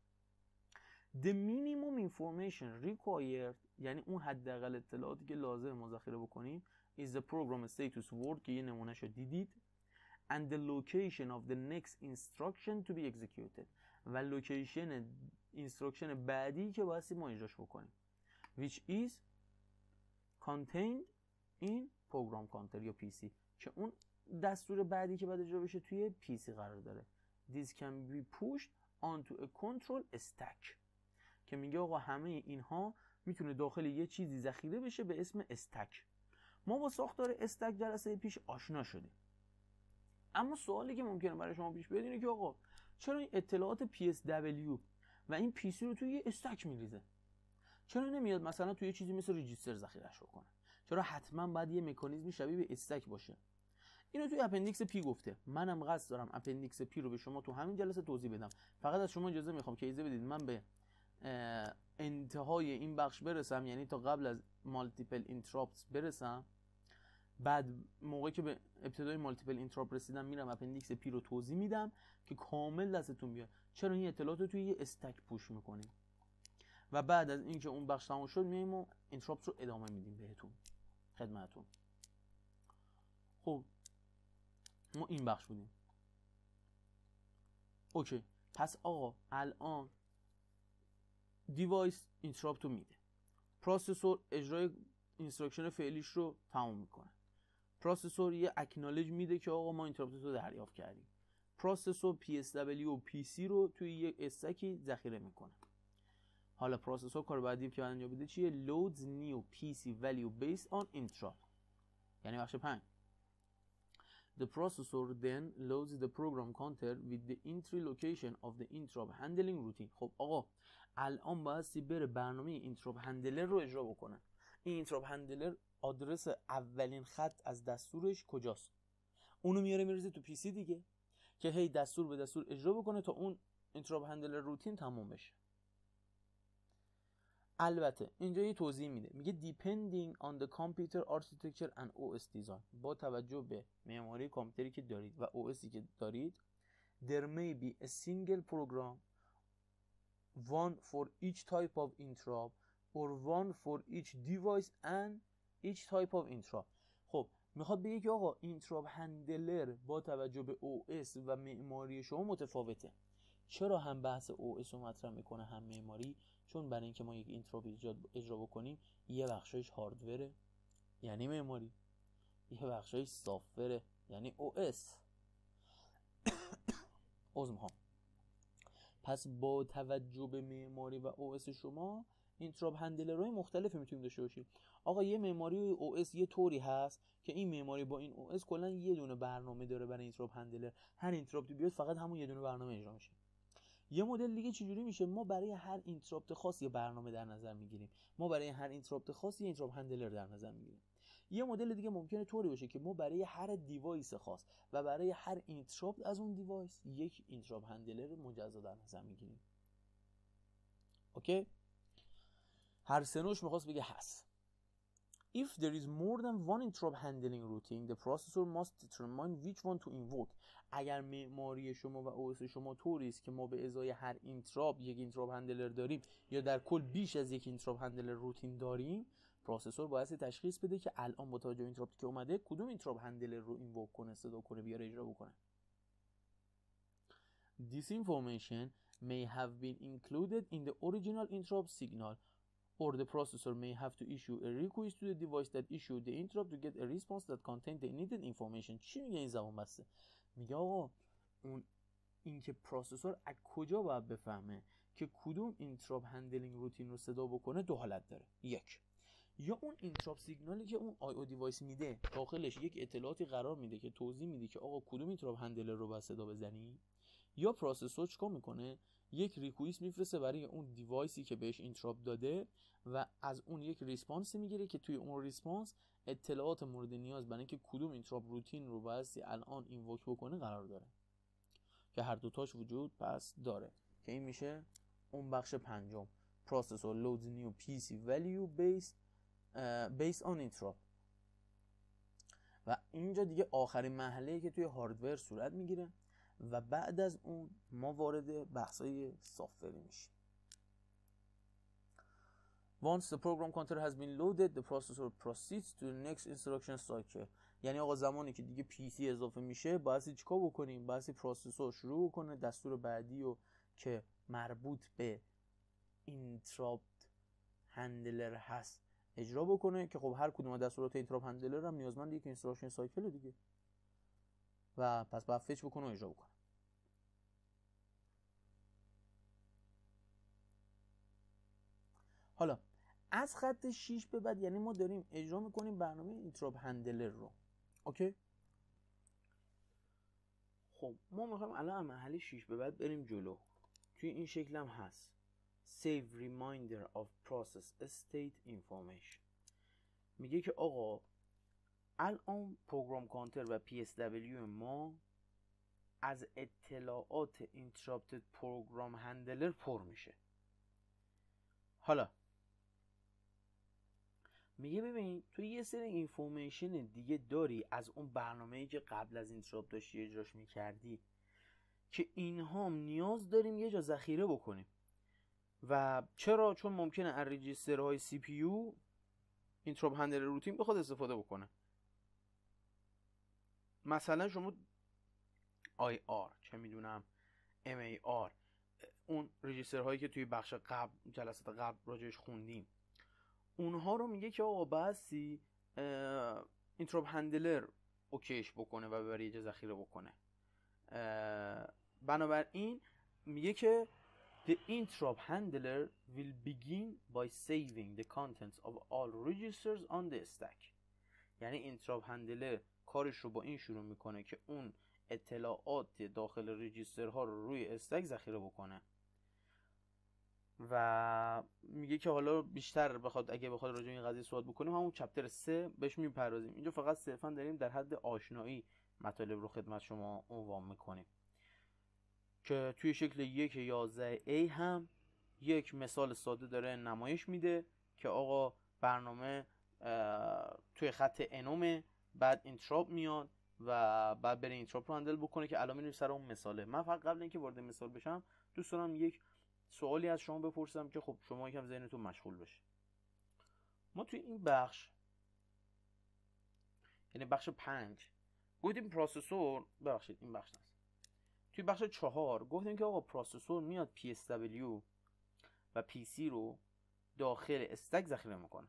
The minimum information required یعنی اون حداقل اطلاعاتی که لازم ما ذخیره بکنیم is the program status word که یه نمونه شو دیدید and the location of the next instruction to be executed. و لوکیشن اینستراکشن بعدی که باید ما اجراش بکنیم. Which is contained in program counter یا PC که اون دستور بعدی که باید اجرا بشه توی PC قرار داره. This can be pushed onto a control stack. که میگه آقا همه اینها می‌تونه داخل یه چیزی ذخیره بشه به اسم استک ما با ساختار استک جلسه پیش آشنا شدیم. اما سوالی که ممکنه برای شما پیش بیاد اینه که آقا چرا این اطلاعات PSW و این PC رو توی یه استک میریزه؟ چرا نمیاد مثلا توی چیزی مثل register ذخیره‌ش کنه چرا حتما باید یه مکانیزمی شبیه به stack باشه؟ اینو توی appendix P گفته. منم قصد دارم appendix P رو به شما تو همین جلسه توضیح بدم. فقط از شما اجازه می‌خوام که اجازه بدید من به انتهای این بخش برسم یعنی تا قبل از multiple interrupts برسم. بعد موقعی که به ابتدای multiple interrupt رسیدم میرم appendix P رو توضیح میدم که کامل دستتون بیاد. چرا این اطلاعات رو توی یه stack push می‌کنیم و بعد از اینکه اون بخش تموم شد میایم و interrupt رو ادامه میدیم بهتون خدمتتون. خب ما این بخش بودیم. اوکی پس آقا الان device interrupt رو میده. processor اجرای instruction فعلیش رو تموم می‌کنه. processor یه acknowledge میده که آقا ما interrupt رو دریافت کردیم. processor PSW و PC رو توی یه stack ی ذخیره می‌کنه. حالا processor کار بعدی که انجام بده چیه؟ loads new PC value based on interrupt یعنی بخش 5 The processor then loads the program counter with the entry location of the interrupt handling routine. خب آقا الان بایستی بره برنامه interrupt handler رو اجرا بکنه. این interrupt handler آدرس اولین خط از دستورش کجاست؟ اونو میاره میریزه تو PC دیگه که هی دستور به دستور اجرا بکنه تا اون interrupt handler routine تموم بشه. البته اینجا یه توضیح میده. میگه depending on the computer architecture and OS design. با توجه به معماری کامپیوتری که دارید و OS ی که دارید there may be a single program one for each type of interrupt or one for each device and each type of interrupt خب می‌خواد بگه که آقا interrupt handler با توجه به OS و معماری شما متفاوته. چرا هم بحث OS رو مطرح می‌کنه هم معماری؟ چون برای اینکه ما یک interrupt اجرا بکنیم یه بخشایش hardware ه یعنی معماری یه بخشایش software ه یعنی OS عزم ها پس با توجه به معماری و OS شما interrupt handler های مختلفی می‌تونیم داشته باشیم. آقا یه معماری OS یه طوری هست که این معماری با این OS کلا یه دونه برنامه داره برای interrupt handler هر interrupt ی بیاد فقط همون یه دونه برنامه اجرا میشه. یه مدل دیگه چجوری میشه؟ ما برای هر interrupt خاص یه برنامه در نظر می‌گیریم. ما برای هر interrupt خاص یه interrupt handler در نظر می‌گیریم. یه مدل دیگه ممکنه طوری باشه که ما برای هر device خاص و برای هر interrupt از اون device یک interrupt handler مجزا در نظر می‌گیریم. OK؟ هر سنوش می‌خواست بگه هست. If there is more than one interrupt handling routine, the processor must determine which one to invoke. اگر معماری شما و OS شما طوری است که ما به ازای هر interrupt یک interrupt handler داریم یا در کل بیش از یک interrupt handler routine داریم processor باید تشخیص بده که الان با توجه interrupt ی که اومده کدوم interrupt handler رو invoke کنه صدا کنه بیاره اجرا بکنه This information may have been included in the original interrupt signal or the processor may have to issue a request to the device that issued the interrupt to get a response that contained the needed information. چی میگه این زبان بسته؟ میگه آقا اون اینکه processor از کجا باید بفهمه که کدوم interrupt handling routine رو صدا بکنه دو حالت داره. یک. یا اون interrupt signal ی که اون I/O device میده داخلش یک اطلاعاتی قرار میده که توضیح میده که آقا کدوم interrupt handler رو باید صدا بزنی؟ یا processor چیکار می‌کنه؟ یک request میفرسته برای اون device ی که بهش interrupt داده و از اون یک response می‌گیره که توی اون response اطلاعات مورد نیاز برای اینکه کدوم interrupt routine رو بایستی الان invoke بکنه قرار داره. که هر دوتاش وجود پس داره. که این میشه اون بخش پنجم. processor loads new PC value based uh, based on interrupt و اینجا دیگه آخرین مرحله که توی hardware صورت می‌گیره. و بعد از اون ما وارد بحثای software ی میشیم. Once the program counter has been loaded the processor proceeds to the next instruction cycle. یعنی آقا زمانی که دیگه PC اضافه میشه باید چیکار بکنیم؟ باید processor شروع کنه دستور بعدی رو که مربوط به interrupt handler هست اجرا بکنه که خب هر کدوم دستورات interrupt handler هم نیازمند یک instruction cycle دیگه. و پس باید fetch بکنه و اجرا بکنه حالا از خط 6 به بعد یعنی ما داریم اجرا می‌کنیم برنامه interrupt handler رو. OK؟ خب ما می‌خوایم الان مرحله 6 به بعد بریم جلو. توی این شکل هم هست. Save remainder of process state information. میگه که آقا الان program counter و PSW ما از اطلاعات interrupted program handler پر میشه. حالا میگه ببین تو یه سری information دیگه داری از اون برنامه‌ای که قبل از interrupt داشتی اجراش می‌کردی که اینها نیاز داریم یه جا ذخیره بکنیم. و چرا؟ چون ممکنه از register های CPU interrupt handler routine بخواد استفاده بکنه. مثلا شما IR چه می‌دونم MAR اون register هایی که توی بخش قبل جلسات قبل راجعش خوندیم اونها رو میگه که آقا بسی interrupt handler اوکیش بکنه و ببره یه ذخیره بکنه. بنابراین میگه که The interrupt handler will begin by saving the contents of all registers on the stack. یعنی اینتراپ هندلر کارش رو با این شروع می‌کنه که اون اطلاعات داخل رجیسترها رو روی استک ذخیره بکنه. و میگه که حالا بیشتر بخواد اگه بخواد راجع این قضیه صحبت بکنیم همون چپتر 3 بهش می‌پردازیم. اینجا فقط صرفا داریم در حد آشنایی مطالب رو خدمت شما عنوان می‌کنیم. که توی شکل یک یازده A هم یک مثال ساده داره نمایش میده که آقا برنامه توی خط n اُمه بعد interrupt میاد و بعد بره interrupt رو handle بکنه که الان میریم سر اون مثاله. من فقط قبل اینکه وارد مثال بشم دوست دارم یک سوالی از شما بپرسم که خب شما یکم ذهنتون مشغول بشه ما توی این بخش یعنی بخش پنج گفتیم processor ببخشید این بخش نیست توی بخش چهار گفتیم که آقا processor میاد PSW و PC رو داخل stack ذخیره می‌کنه.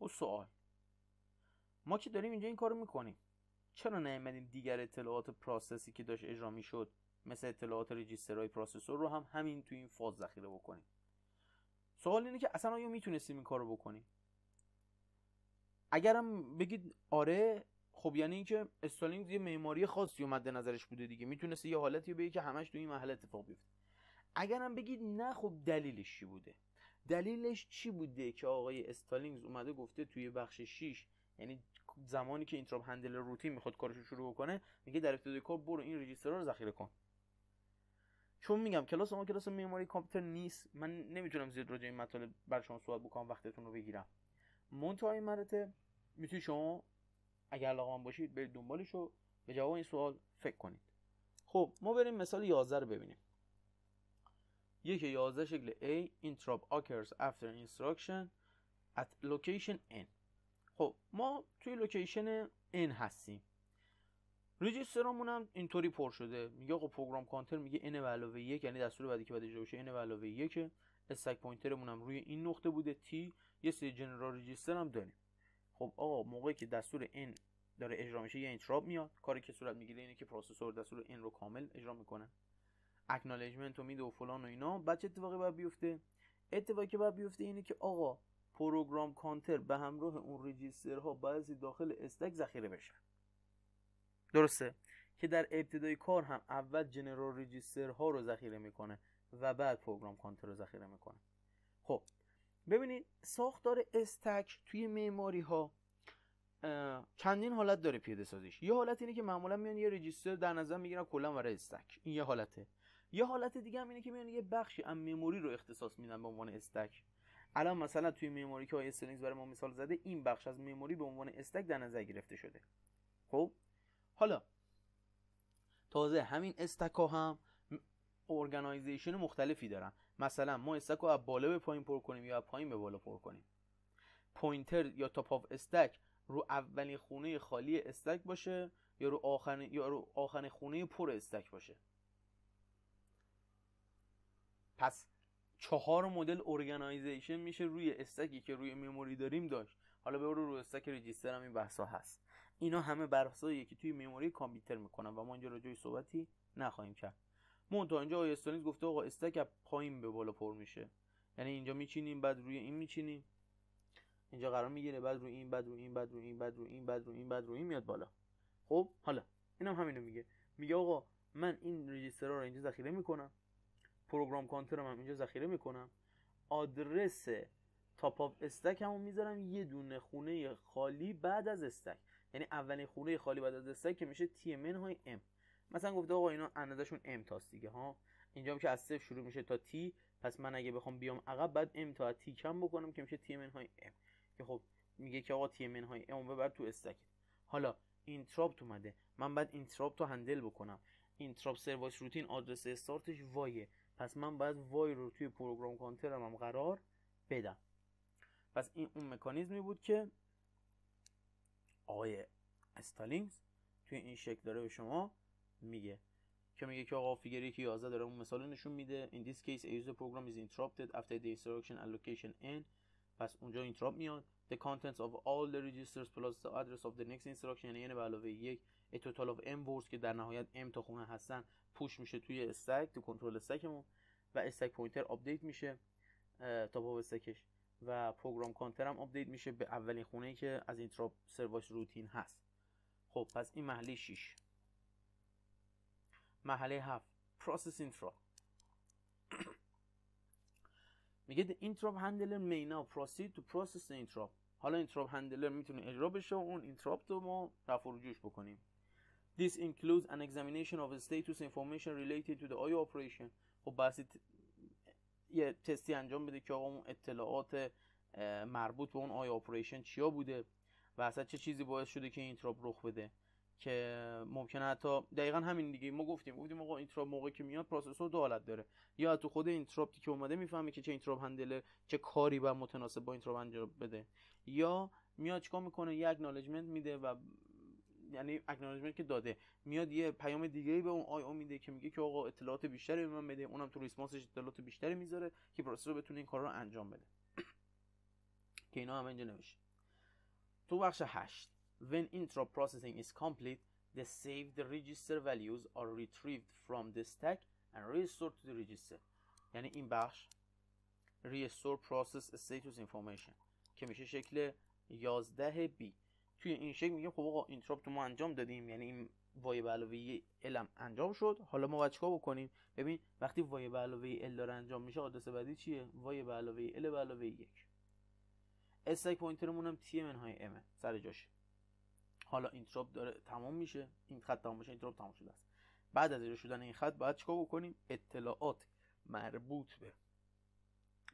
و سوال. ما که داریم اینجا این کارو می‌کنیم. چرا نیومدیم دیگر اطلاعات process ی که داشت اجرا می‌شد مثل اطلاعات register های processor رو هم همین توی این فاز ذخیره بکنیم. سوال اینه که اصلا آیا می‌تونستیم این کارو بکنیم؟ اگرم بگید آره خب یعنی اینکه استالینگ یه معماری خاصی مد نظرش بوده دیگه. می‌تونست یه حالتی بگه که همش تو این محل اتفاق بیفته. اگرم بگید نه خب دلیلش چی بوده؟ دلیلش چی بوده که آقای استالینگز اومده گفته توی بخش 6 یعنی زمانی که interrupt handler routine می‌خواد کارشو شروع بکنه میگه در ابتدای کار برو این register ها رو ذخیره کن. چون میگم کلاس ما کلاس معماری کامپیوتر نیست. من نمی‌تونم زیاد راجع این مطالب برا شما صحبت بکنم وقتتون رو بگیرم. منتها این مرتبه می‌تونید شما اگر علاقه باشید برید دنبالش رو به جواب این سوال فکر کنید. خب ما بریم مثال 11 رو ببینیم. یک 11 شکل A interrupt occurs after instruction at location N. خب ما توی لوکیشن N هستیم. رجیسترامون هم اینطوری پر شده. میگه آقا پروگرام کانتر میگه n به علاوه یک یعنی دستور بعدی که باید اجرا بشه n به علاوه یک. stack pointer مون هم روی این نقطه بوده. T یه سری general register هم داریم. خب آقا موقعی که دستور n داره اجرا میشه یه interrupt میاد. کاری که صورت می‌گیره اینه که processor دستور n رو کامل اجرا می‌کنه. acknowledgement و میده و فلان و اینا. بعد چه اتفاقی باید بیفته؟ اتفاقی که باید بیفته اینه که آقا program counter به همراه اون register ها بعضی داخل stack ذخیره بشه درسته. که در ابتدای کار هم اول general register ها رو ذخیره می‌کنه و بعد پروگرام کانتر رو ذخیره می‌کنه. خب ببینید ساختار استک توی معماری ها چندین حالت داره پیاده سازیش. یه حالت اینه که معمولا میان یه رجیستر در نظر می‌گیرن کلا برای استک. این یه حالته. یه حالت دیگه هم اینه که میان یه بخشی از مموری رو اختصاص میدن به عنوان استک. الان مثلا توی مموری که آیه استرینگز برای ما مثال زده این بخش از مموری به عنوان استک در نظر گرفته شده. خب حالا تازه همین stack ها هم organization مختلفی دارن. مثلا ما stack رو از بالا به پایین پر کنیم یا پایین به بالا پر کنیم. pointer یا top of stack رو اولین خونه خالی stack باشه یا رو آخر یا رو آخرین خونه پر stack باشه. پس چهار مدل organization میشه روی stack ی که روی memory داریم داشت. حالا به رو stack register هم این بحثا هست. اینا همه بحثایی که توی مموری کامپیوتر می‌کنن و ما اینجا راجعی صحبتی نخواهیم کرد. تا اینجا آقای استالینز گفته آقا استک پایین به بالا پر میشه. یعنی اینجا میچینیم بعد روی این میچینیم. اینجا قرار می‌گیره بعد روی این بعد روی این بعد روی این بعد روی این بعد روی این بعد روی این میاد بالا. خب حالا اینم هم همینو میگه. میگه آقا من این رجیسترها رو اینجا ذخیره می‌کنم. پروگرام کانترم هم اینجا ذخیره می‌کنم. آدرس top of stack همون می‌ذارم. یه دونه خونه خالی بعد از stack یعنی اولین خونه خالی بعد از stack که میشه T منهای M مثلا گفته آقا اینا اندازشون M تاست دیگه ها؟ اینجا که از صفر شروع میشه تا T پس من اگه بخوام بیام عقب باید M تا T کم بکنم که میشه T منهای M که خب میگه که آقا T منهای M ببر تو stack. حالا interrupt اومده. من باید interrupt رو handle بکنم. interrupt service routine آدرس start ش Y ه پس من باید Y رو توی program counter م هم قرار بدم. پس این اون مکانیزمی بود که آقای استالینگز توی این شکل داره به شما میگه. که میگه که آقا figure که 11 داره اون مثال نشون میده. In this case a user program is interrupted after the instruction at location پس اونجا interrupt میاد. The contents of all the registers plus the address of the next instruction یعنی به علاوه یک a total of m words که در نهایت m تا خونه هستن push میشه توی stack تو control stack مون و stack pointer update میشه top of stack ش و program counter هم update میشه به اولین خونه ای که از interrupt service routine هست. خب پس این مرحله 6 مرحله 7 process interrupt. میگه the interrupt handler may now proceed to process the interrupt حالا interrupt handler می‌تونه اجرا بشه و اون interrupt رو ما رفع و رجوعش بکنیم. This includes an examination of the status information related to the IO operation. خب بحثی یه تستی انجام بده که آقا اون اطلاعات مربوط به اون IO operation چیا بوده و اصلا چه چیزی باعث شده که interrupt رخ بده. که ممکنه حتی دقیقا همین دیگه ما گفتیم گفتیم آقا interrupt موقعی که میاد processor دو حالت داره. یا تو خود interrupt ی که اومده می‌فهمه که چه interrupt handler چه کاری باید متناسب با interrupt انجام بده. یا میاد چیکار می‌کنه؟ یه acknowledgement میده و یعنی acknowledgement که داده. میاد یه پیام دیگه به اون IO میده که میگه که آقا اطلاعات بیشتری به من بده. اونم تو response ش اطلاعات بیشتری می‌ذاره که processor بتونه این کار رو انجام بده. که اینا هم اینجا نوشته. تو بخش 8 when interrupt processing is complete the saved register values are retrieved from the stack and restored to the register. یعنی این بخش restore process status information. که میشه شکل 11 b. توی این شکل میگیم خب آقا interrupt ما انجام دادیم یعنی این Y به علاوه L انجام شد. حالا ما باید چیکار بکنیم؟ ببین وقتی Y به علاوه L داره انجام میشه آدرس بعدی چیه؟ Y به علاوه L به علاوه یک. stack pointer مون هم T منهای M سر جاشه. حالا interrupt داره تمام میشه این خط تمام میشه interrupt تمام شده است. بعد از اجرا شدن این خط باید چیکار بکنیم؟ اطلاعات مربوط به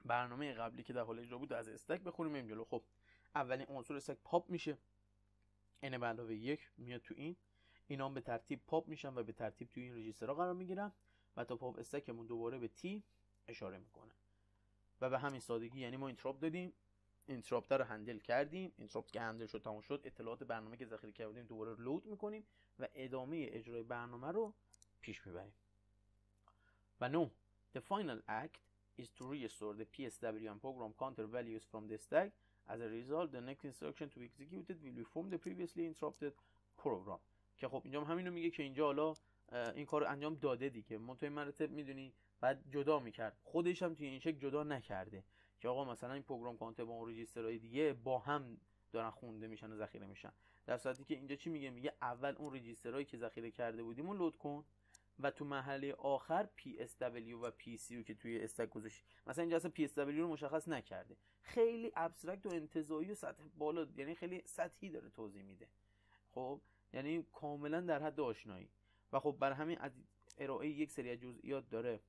برنامه قبلی که در حال اجرا بود از stack بخونیم این جلو. خب اولین عنصر stack pop میشه. N به علاوه یک میاد تو این. اینا به ترتیب پاپ میشن و به ترتیب تو این register ها قرار می‌گیرن و top of stack مون دوباره به T اشاره می‌کنه. و به همین سادگی یعنی ما interrupt دادیم. interrupt رو handle کردیم. interrupt که handle شد تموم شد. اطلاعات برنامه که ذخیره کردیم دوباره load می‌کنیم و ادامه اجرای برنامه رو پیش می‌بریم. و نو the final act is to restore the PSW and program counter values from the stack as a result the next instruction to be executed will be from the previously interrupted program. که خب اینجا همینو میگه که اینجا حالا این کار انجام داده دیگه. ما تو این مرتب می‌دونی بعد جدا می‌کرد. خودش هم توی این شکل جدا نکرده. که آقا مثلا این پروگرام کانت با اون رجیسترهای دیگه با هم دارن خونده میشن و ذخیره میشن. در صورتی که اینجا چی میگه؟ میگه اول اون رجیسترهایی که ذخیره کرده بودیم رو لود کن. و تو محله آخر PSW و PCU که توی استک گذاشت. مثلا اینجا اصلا PSW رو مشخص نکرده. خیلی ابسترکت و انتزاعی و سطح بالا یعنی خیلی سطحی داره توضیح میده. خب یعنی کاملا در حد آشنایی. و خب بر همین از ارائه یک سری جزئیات داره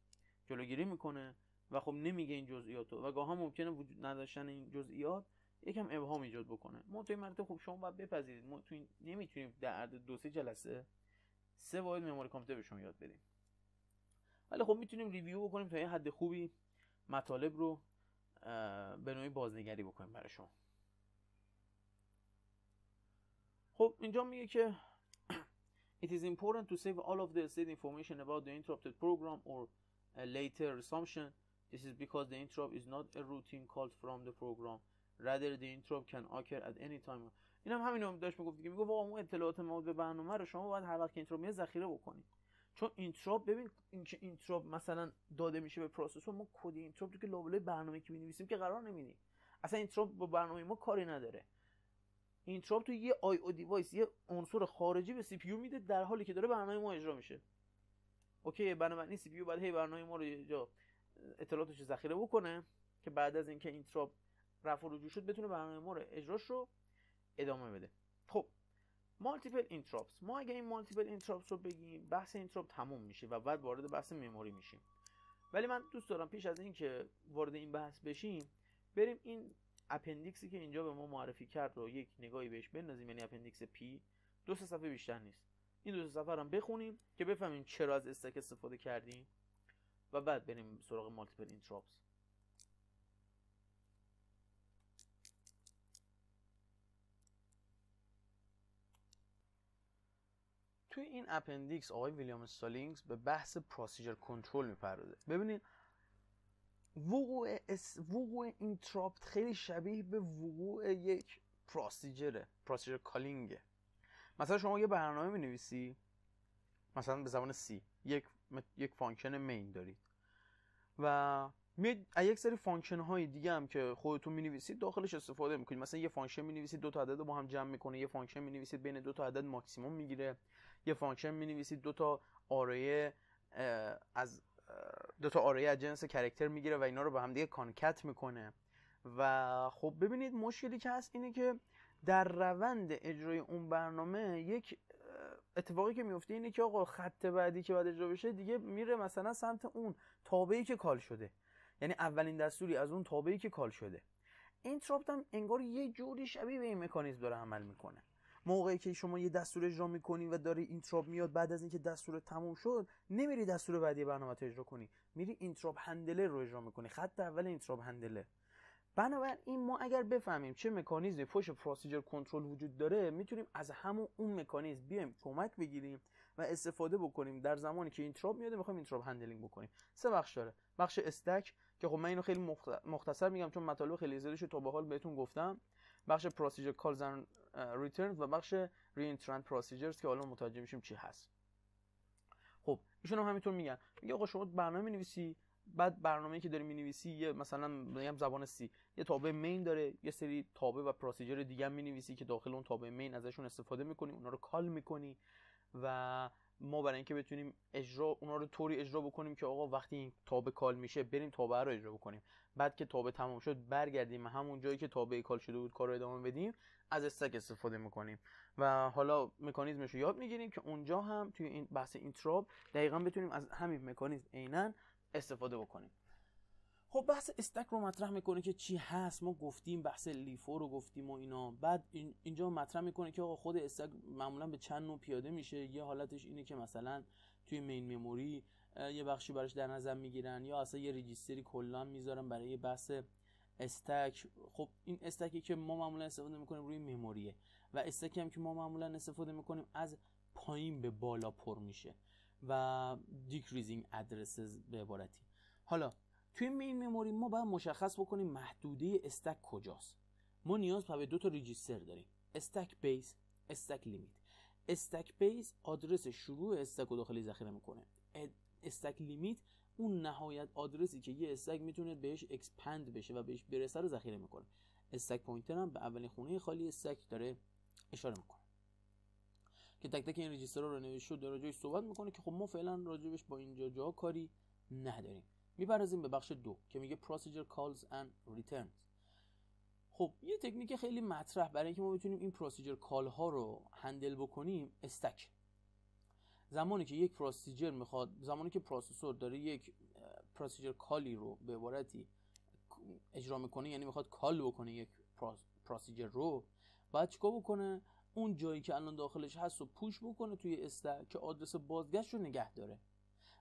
جلوگیری می‌کنه و خب نمیگه این جزئیات و گاه ممکنه وجود نداشتن این جزئیات یکم ابهام ایجاد بکنه. ما تو این مرتبه خب شما باید بپذیرید. ما تو این نمی‌تونیم در دو سه جلسه سه واحد مموری کامپیوتر به شما یاد بدیم ولی خب می‌تونیم ریویو بکنیم تا یه حد خوبی مطالب رو به نوعی بازنگری بکنیم برای شما خب اینجا میگه که It is important to save all of the state information about the interrupted program or a later resumption. This is because the interrupt is not a routine call from the program. Rather, the interrupt can occur at any time. این هم همین هم داشت می‌گفت دیگه. می‌گفت واقعا اون اطلاعات مربوط به برنامه رو شما باید هر وقت که interrupt میاد ذخیره بکنید. چون interrupt ببین اینکه interrupt مثلا داده میشه به processor ما کد interrupt رو که لابلای برنامه که می‌نویسیم که قرار نمیدیم اصلا interrupt با برنامه ما کاری نداره. interrupt تو یه IO device یه عنصر خارجی به CPU میده در حالی که داره برنامه ما اجرا میشه. OK بنابراین CPU باید هی برنامه ما رو جا اطلاعاتش ذخیره بکنه که بعد از اینکه interrupt رفع رجوع شد بتونه برنامه ما رو اجراش رو ادامه بده. خب multiple interrupts ما اگه این multiple interrupts رو بگیم بحث interrupt تموم میشه و بعد وارد بحث memory میشیم. ولی من دوست دارم پیش از اینکه وارد این بحث بشیم بریم این appendix ی که اینجا به ما معرفی کرد رو یک نگاهی بهش بندازیم یعنی appendix P دو سه صفحه بیشتر نیست. این دو سه صفحه هم بخونیم که بفهمیم چرا از stack استفاده کردیم و بعد بریم سراغ multiple interrupts توی این appendix آقای ویلیام استالینگز به بحث procedure control می‌پردازه. ببینید وقوع, اس... وقوع interrupt خیلی شبیه به وقوع یک procedure ه procedure calling ه. مثلا شما یه برنامه می نویسی مثلا به زبان C یک یک function main دارید. و میاد یک سری function های دیگه هم که خودتون می نویسید داخلش استفاده می‌کنید. مثلا یه function می نویسید دو تا عدد با هم جمع می‌کنه. یه function می نویسید بین دو تا عدد ماکسیموم می‌گیره. یه function می نویسید دو تا array از دو تا array از جنس character می‌گیره و اینا رو به هم دیگه concat می‌کنه. و خب ببینید مشکلی که هست اینه که در روند اجرای اون برنامه یک اتفاقی که میفته اینه که آقا خط بعدی که باید اجرا بشه دیگه میره مثلا سمت اون تابعی که call شده. یعنی اولین دستوری از اون تابعی که call شده. interrupt هم انگار یه جوری شبیه به این مکانیزم داره عمل می‌کنه. موقعی که شما یه دستور اجرا می‌کنی و داری interrupt میاد بعد از اینکه دستور تموم شد نمیری دستور بعدی برنامه اجرا کنی. میری interrupt handler رو اجرا می‌کنی. خط اول interrupt handler. بنابراین ما اگر بفهمیم چه مکانیزمی پشت procedure control وجود داره می‌تونیم از همون اون مکانیزم بیایم کمک بگیریم و استفاده بکنیم. در زمانی که interrupt میاد می‌خوایم interrupt handling بکنیم. سه بخش داره. بخش stack که خب من اینو خیلی مختصر میگم چون مطالب خیلی زیادش تا به حال بهتون گفتم. بخش procedure calls and returns و بخش reentrant procedures که حالا متوجه میشیم چی هست. خب ایشون هم همینطور میگن. میگه آقا شما برنامه نویسی بعد برنامه‌ای که داری می‌نویسی یه مثلا میگم زبان C یه تابع main داره یه سری تابع و procedure دیگه می‌نویسی که داخل اون تابع main ازشون استفاده می‌کنی اونا رو call می‌کنی و ما برای اینکه بتونیم اجرا اونا رو طوری اجرا بکنیم که آقا وقتی این تابع call میشه بریم تابع رو اجرا بکنیم. بعد که تابع تمام شد برگردیم همون جایی که تابع call شده بود کار رو ادامه بدیم از stack استفاده می‌کنیم. و حالا مکانیزمش رو یاد می‌گیریم که اونجا هم توی این بحث اینتراب دقیقا بتونیم از همین مکانیزم عینا استفاده بکنیم. خب بحث استک رو مطرح می‌کنه که چی هست ما گفتیم بحث لیفو رو گفتیم و اینا. بعد اینجا مطرح می‌کنه که آقا خود استک معمولا به چند نوع پیاده میشه. یه حالتش اینه که مثلا توی مین مموری یه بخشی براش در نظر می‌گیرن یا اصلا یه ریجیستری کلا می‌ذارن برای بحث stack خب این stack ی که ما معمولا استفاده می‌کنیم روی memory ه و stack ی هم که ما معمولا استفاده می‌کنیم از پایین به بالا پر میشه و decreasing addresses به عبارتی. حالا توی main memory ما باید مشخص بکنیم محدوده stack کجاست. ما نیاز به دو تا register داریم. stack base stack limit. stack base آدرس شروع stack رو داخلش ذخیره می‌کنه. stack limit اون نهایت آدرسی که یه stack می‌تونه بهش expand بشه و بهش برسه رو ذخیره می‌کنه. stack pointer هم به اولین خونه خالی stack داره اشاره می‌کنه. که تک تک این register رو نوشته و در صحبت می‌کنه که خب ما فعلا راجبش با اینجا جا کاری نداریم. می‌پردازیم به بخش دو که میگه procedure calls and returns. خب یه تکنیک خیلی مطرح برای اینکه ما بتونیم این procedure call ها رو handle بکنیم stack زمانی که یک procedure می‌خواد زمانی که processor داره یک procedure call ی رو به عبارتی اجرا می‌کنه یعنی می‌خواد call بکنه یک procedure رو باید چیکار بکنه؟ اون جایی که الان داخلش هست رو push بکنه توی stack که آدرس بازگشت رو نگه داره.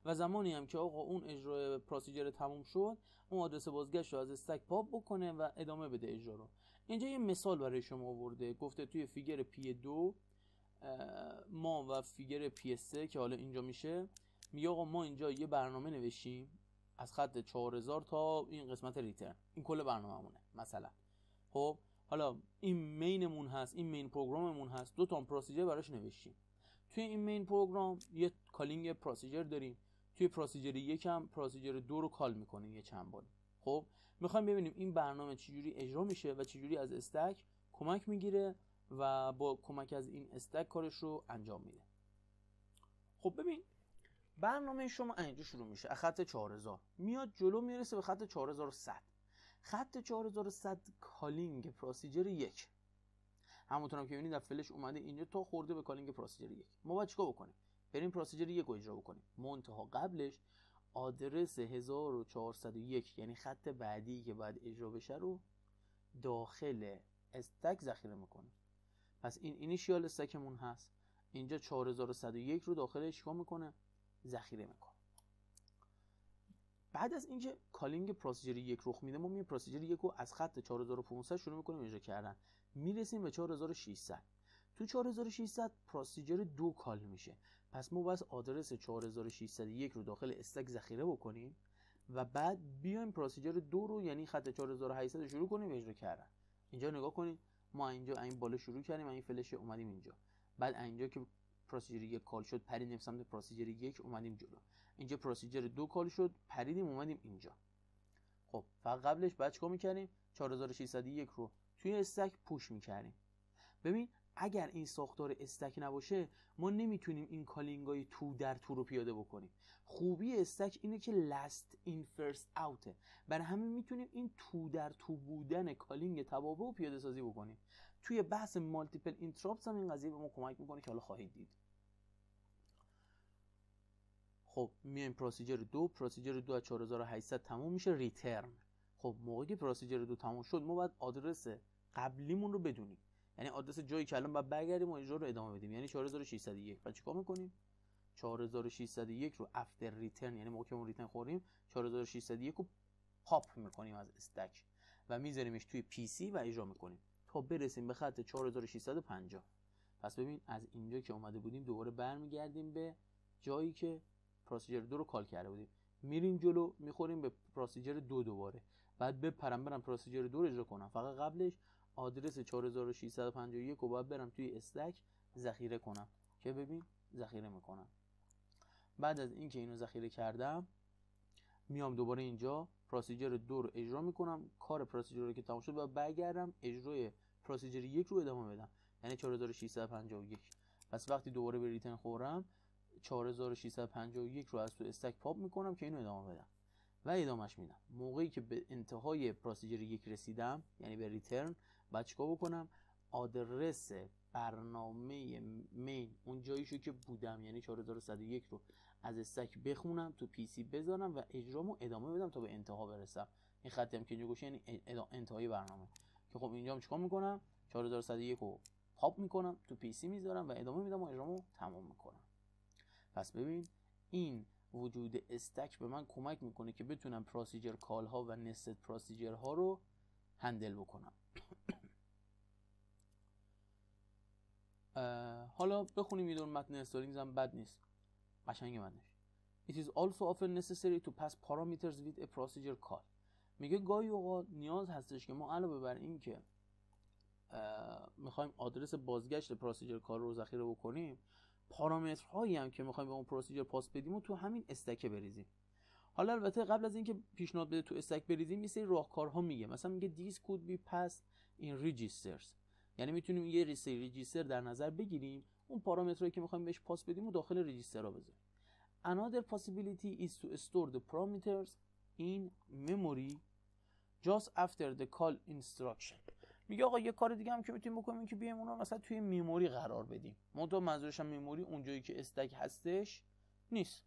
و زمانی هم که آقا اون اجرا procedure تموم شد اون آدرس بازگشت رو از stack pop بکنه و ادامه بده اجرا رو. اینجا یه مثال برای شما آورده گفته توی figure P دو ما و figure P 3 که حالا اینجا میشه میگه آقا ما اینجا یه برنامه نوشتیم از خط 4000 تا این قسمت return این کل برنامه‌مونه مثلا. خب حالا این main مون هست این main program مون هست دو تا procedure براش نوشتیم. توی این main program یه calling procedure داریم. توی procedure یک هم procedure دو رو call می‌کنیم یه چند بار. خب می‌خوایم ببینیم این برنامه چجوری اجرا میشه و چجوری از stack کمک می‌گیره و با کمک از این stack کارش رو انجام میده. خب ببین برنامه شما اینجا شروع میشه. از خط 4000 میاد جلو می‌رسه به خط 4100 خط 4100 calling procedure یک. همونطور هم که می‌بینید در فلش اومده اینجا تا خورده به calling procedure یک. ما باید چیکار بکنیم؟ بریم procedure یک رو اجرا بکنیم. منتها قبلش آدرس 1401 یعنی خط بعدی که باید اجرا بشه رو داخل stack ذخیره می‌کنیم. پس این initial stack مون هست. اینجا 4101 رو داخلش چیکار می‌کنه؟ ذخیره می‌کنه. بعد از اینکه calling procedure یک رخ میده ما می procedure یک رو از خط 4500 شروع می‌کنیم اجرا کردن. می‌رسیم به 4600 تو 4600 procedure دو call میشه. پس ما باید آدرس 4601 رو داخل stack ذخیره بکنیم و بعد بیایم procedure دو رو یعنی خط 4800 شروع کنیم اجرا کردن. اینجا نگاه کنید ما اینجا این بالا شروع کردیم این فلش اومدیم اینجا. بعد اینجا که procedure یک call شد پریدیم سمت procedure یک اومدیم جلو. اینجا procedure دو call شد پریدیم اومدیم اینجا. خب فقط قبلش بعد چیکار می‌کردیم؟ 4601 رو توی stack push می‌کردیم. ببین اگر این ساختار stack نباشه ما نمی‌تونیم این calling ای تو در تو رو پیاده بکنیم. خوبی stack اینه که last in first out برای همین می‌تونیم این تو در تو بودن calling توابع رو پیاده سازی بکنیم. توی بحث multiple interrupts هم این قضیه به ما کمک می‌کنه که حالا خواهید دید. خب میایم procedure دو. procedure دو از 4800 تموم میشه. return خب موقعی که procedure دو تموم شد ما باید آدرس قبلیمون رو بدونیم. یعنی آدرس جایی که الان باید برگردیم و اجرا رو ادامه بدیم. یعنی 4601 بعد چیکار می‌کنیم؟ 4601 رو after return یعنی موقع که اون return خوریم 4601 رو پاپ می‌کنیم از stack و میذاریمش توی PC و اجرا می‌کنیم. تا برسیم به خط 4650 پس ببین از اینجا که اومده بودیم دوباره برمیگردیم به جایی که procedure دو رو call کرده بودیم. میریم جلو می‌خوریم به procedure دو دوباره. باید بپرم برم procedure دو رو اجرا کنم. فقط قبلش آدرس 4651 رو باید برم توی stack ذخیره کنم. که ببین؟ ذخیره می‌کنم. بعد از اینکه اینو ذخیره کردم میام دوباره اینجا procedure دو رو اجرا می‌کنم. کار procedure رو که تمام شد و برگردم اجرای procedure یک رو ادامه بدم. یعنی 4651 پس وقتی دوباره به return خورم 4651 رو از تو stack pop می‌کنم که اینو ادامه بدم. و ادامهش میدم. موقعی که به انتهای procedure یک رسیدم یعنی به return باید چیکار بکنم؟ آدرس برنامه main اون جاییشو که بودم یعنی 4101 رو از stack بخونم تو PC بذارم و اجرامو ادامه بدم تا به انتها برسم. این خطی هم که اینجا گوشه یعنی انتهای برنامه. که خب اینجا هم چیکار می‌کنم؟ 4101 رو پاپ می‌کنم تو PC می‌ذارم و ادامه میدم و اجرامو تمام می‌کنم. پس ببین این وجود stack به من کمک می‌کنه که بتونم procedure call ها و nest procedure ها رو handle بکنم. حالا بخونیم یه متن Stallings هم بد نیست. قشنگ متنش. It is also often necessary to pass parameters with a procedure call میگه گاهی اوقات نیاز هستش که ما علاوه بر این که می‌خوایم آدرس بازگشت procedure call رو ذخیره بکنیم پارامترهایی هم که می‌خوایم به اون procedure پاس بدیم و تو همین stack بریزیم. حالا البته قبل از اینکه پیشنهاد بده تو stack بریزیم یه سری راهکارها میگه. مثلا میگه this could be passed in registers. یعنی می‌تونیم یه سری register در نظر بگیریم اون پارامترهایی که می‌خوایم بهش پاس بدیم و داخل register ها بذاریم. Another possibility is to store the parameters in memory just after the call instruction. میگه آقا یه کار دیگه هم که می‌تونیم بکنیم که بیایم اونا مثلا توی memory قرار بدیم. منتها منظورش هم memory اونجایی که stack هستش نیست.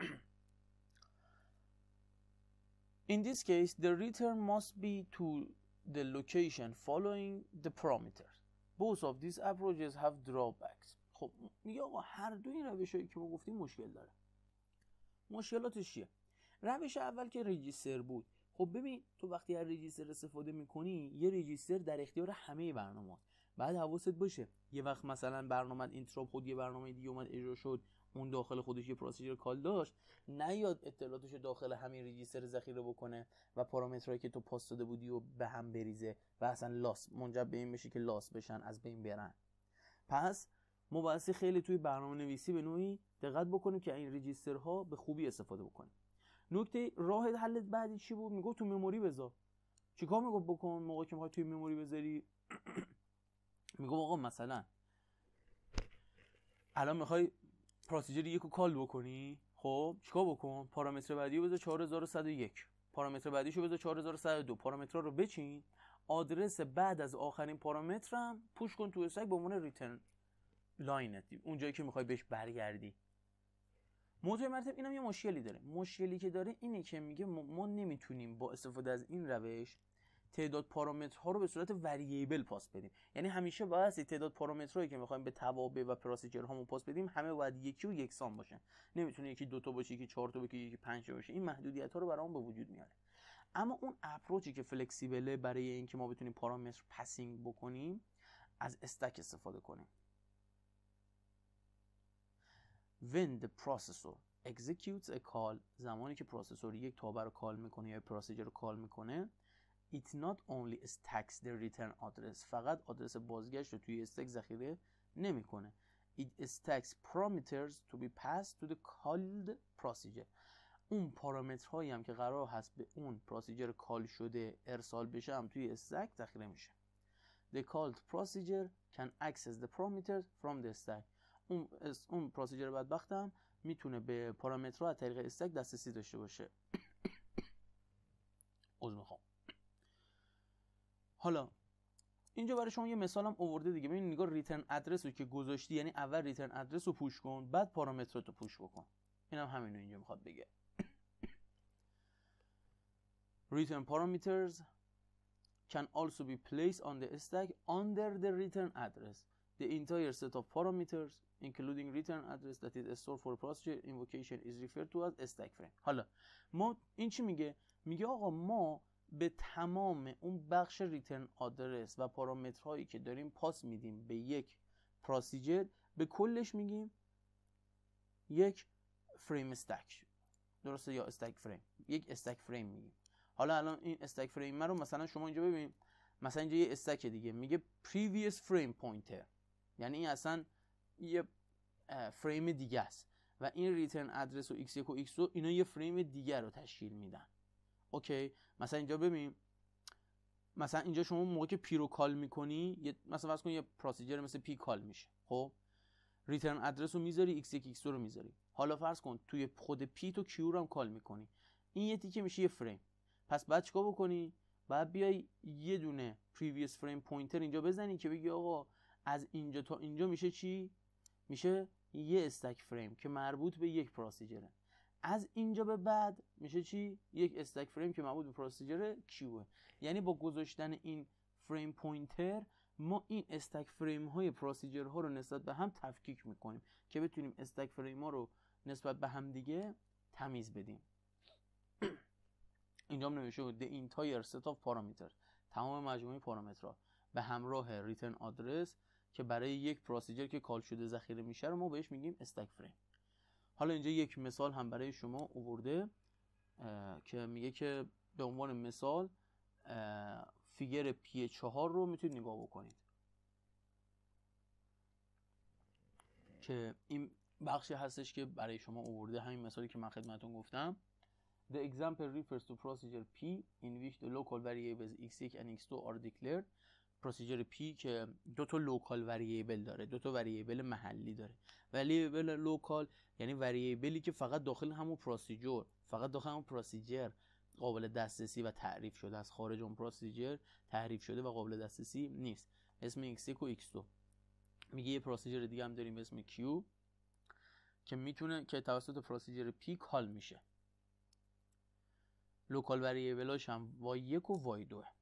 In this case, the return must be to the location following the parameters. Both of these approaches have drawbacks. خب میگه آقا هر دو این روش هایی که ما گفتیم مشکل داره. مشکلاتش چیه؟ روش اول که رجیستر بود خب ببین تو وقتی از رجیستر استفاده می‌کنی یه رجیستر در اختیار همه برنامه بعد حواست باشه یه وقت مثلا برنامه interrupt خورد یه برنامه دیگه اومد اجرا شد اون داخل خودش یه procedure call داشت نیاد اطلاعاتش داخل همین register ذخیره بکنه و پارامترهایی که تو پاس داده بودی رو به هم بریزه و اصلا loss منجر به این بشه که loss بشن از بین برن. پس ما خیلی توی برنامه نویسی به نوعی دقت بکنیم که این register ها به خوبی استفاده بکنیم نکته راه حل بعدی چی بود؟ می‌گفت تو memory بذار. چیکار می‌گفت بکن؟ موقعی که می‌خوای توی memory بذاری. می‌گفت آقا مثلا الان می‌خوای procedure یکو call بکنی؟ خب چیکار بکن؟ پارامتر بعدی رو بذار 4101 پارامتر بعدیشو بذار 4102 پارامترها رو بچین. آدرس بعد از آخرین پارامترم push کن تو stack به عنوان return line ت اونجایی که می‌خوای بهش برگردی. موضوع مرتب اینم یه مشکلی داره. مشکلی که داره اینه که میگه ما نمی‌تونیم با استفاده از این روش تعداد پارامترها رو به صورت variable پاس بدیم. یعنی همیشه باید تعداد پارامترهایی که می‌خوایم به توابع و procedure هامون پاس بدیم همه باید یکی و یکسان باشن. نمی‌تونه یکی دو تا باشه یکی چهار تا باشه یکی پنج تا باشه. این محدودیت ها رو برامون به وجود میاره. اما اون approach ی که flexible ه برای اینکه ما بتونیم parameter passing بکنیم از stack استفاده کنیم. When the processor executes a call زمانی که processor یک تابع رو call می‌کنه یا procedure رو call می‌کنه it not only stacks the return address. فقط آدرس بازگشت رو توی استک ذخیره نمی‌کنه. It stacks parameters to be passed to the called procedure. اون پارامترهایی هم که قرار هست به اون پروسیجر کال شده ارسال بشه هم توی استک ذخیره میشه. The called procedure can access the parameters from the stack. اون اون پروسیجر بدبختم می‌تونه به پارامترها از طریق استک دسترسی داشته باشه. عذر حالا اینجا برای شما یه مثالم اوورده دیگه ببین نگاه ریترن ادرس رو که گذاشتی یعنی اول ریترن ادرس رو پوش کن بعد پارامترات رو پوش بکن اینم هم همینو اینجا می‌خواد بگه return parameters can also be placed on the stack under the return address the entire set of parameters including return address that is stored for procedure invocation is referred to as stack frame حالا ما این چی میگه میگه آقا ما به تمام اون بخش return address و پارامترهایی که داریم پاس میدیم به یک procedure به کلش میگیم یک frame stack. درسته یا stack frame؟ یک stack frame میگیم. حالا الان این stack frame رو مثلا شما اینجا ببین مثلا اینجا یه stack دیگه میگه previous frame pointer. یعنی این اصلا یه فریم دیگه است. و این return address و x1 و x2 اینا یه فریم دیگر رو تشکیل میدن. اوکی مثلا اینجا ببین مثلا اینجا شما موقع که P رو call می‌کنی یه مثلا فرض کن یه procedure مثل P call میشه خب؟ return address رو می‌ذاری x1 x2 رو می‌ذاری. حالا فرض کن توی خود P تو Q رو هم call می‌کنی. این یه تیکه میشه یه فریم پس باید چیکار بکنی؟ باید بیای یه دونه previous frame pointer اینجا بزنی که بگی آقا از اینجا تا اینجا میشه چی؟ میشه یه stack frame که مربوط به یک procedure ه از اینجا به بعد میشه چی؟ یک stack frame که مربوط به procedure Q ه یعنی با گذاشتن این frame pointer ما این stack frame های procedure ها رو نسبت به هم تفکیک می‌کنیم که بتونیم stack frame ها رو نسبت به هم دیگه تمیز بدیم. اینجا هم نوشته the entire set of parameters تمام مجموعه پارامترها به همراه return address که برای یک procedure که call شده ذخیره میشه رو ما بهش میگیم stack frame حالا اینجا یک مثال هم برای شما اوورده که میگه که به عنوان مثال figure P چهار رو می‌تونید نگاه بکنید. که این بخشی هستش که برای شما اوورده همین مثالی که من خدمتون گفتم. The example refers to procedure P in which the local variables x1 and x2 are declared. procedure P که دو تا local variable داره دو تا variable محلی داره. variable local یعنی variable ی که فقط داخل همون procedure فقط داخل همون procedure قابل دسترسی و تعریف شده از خارج اون procedure تعریف شده و قابل دسترسی نیست. اسم x1 و x2 میگه یه procedure دیگه هم داریم اسم Q که می‌تونه که توسط procedure P call میشه. local variable اش هم y1 و y2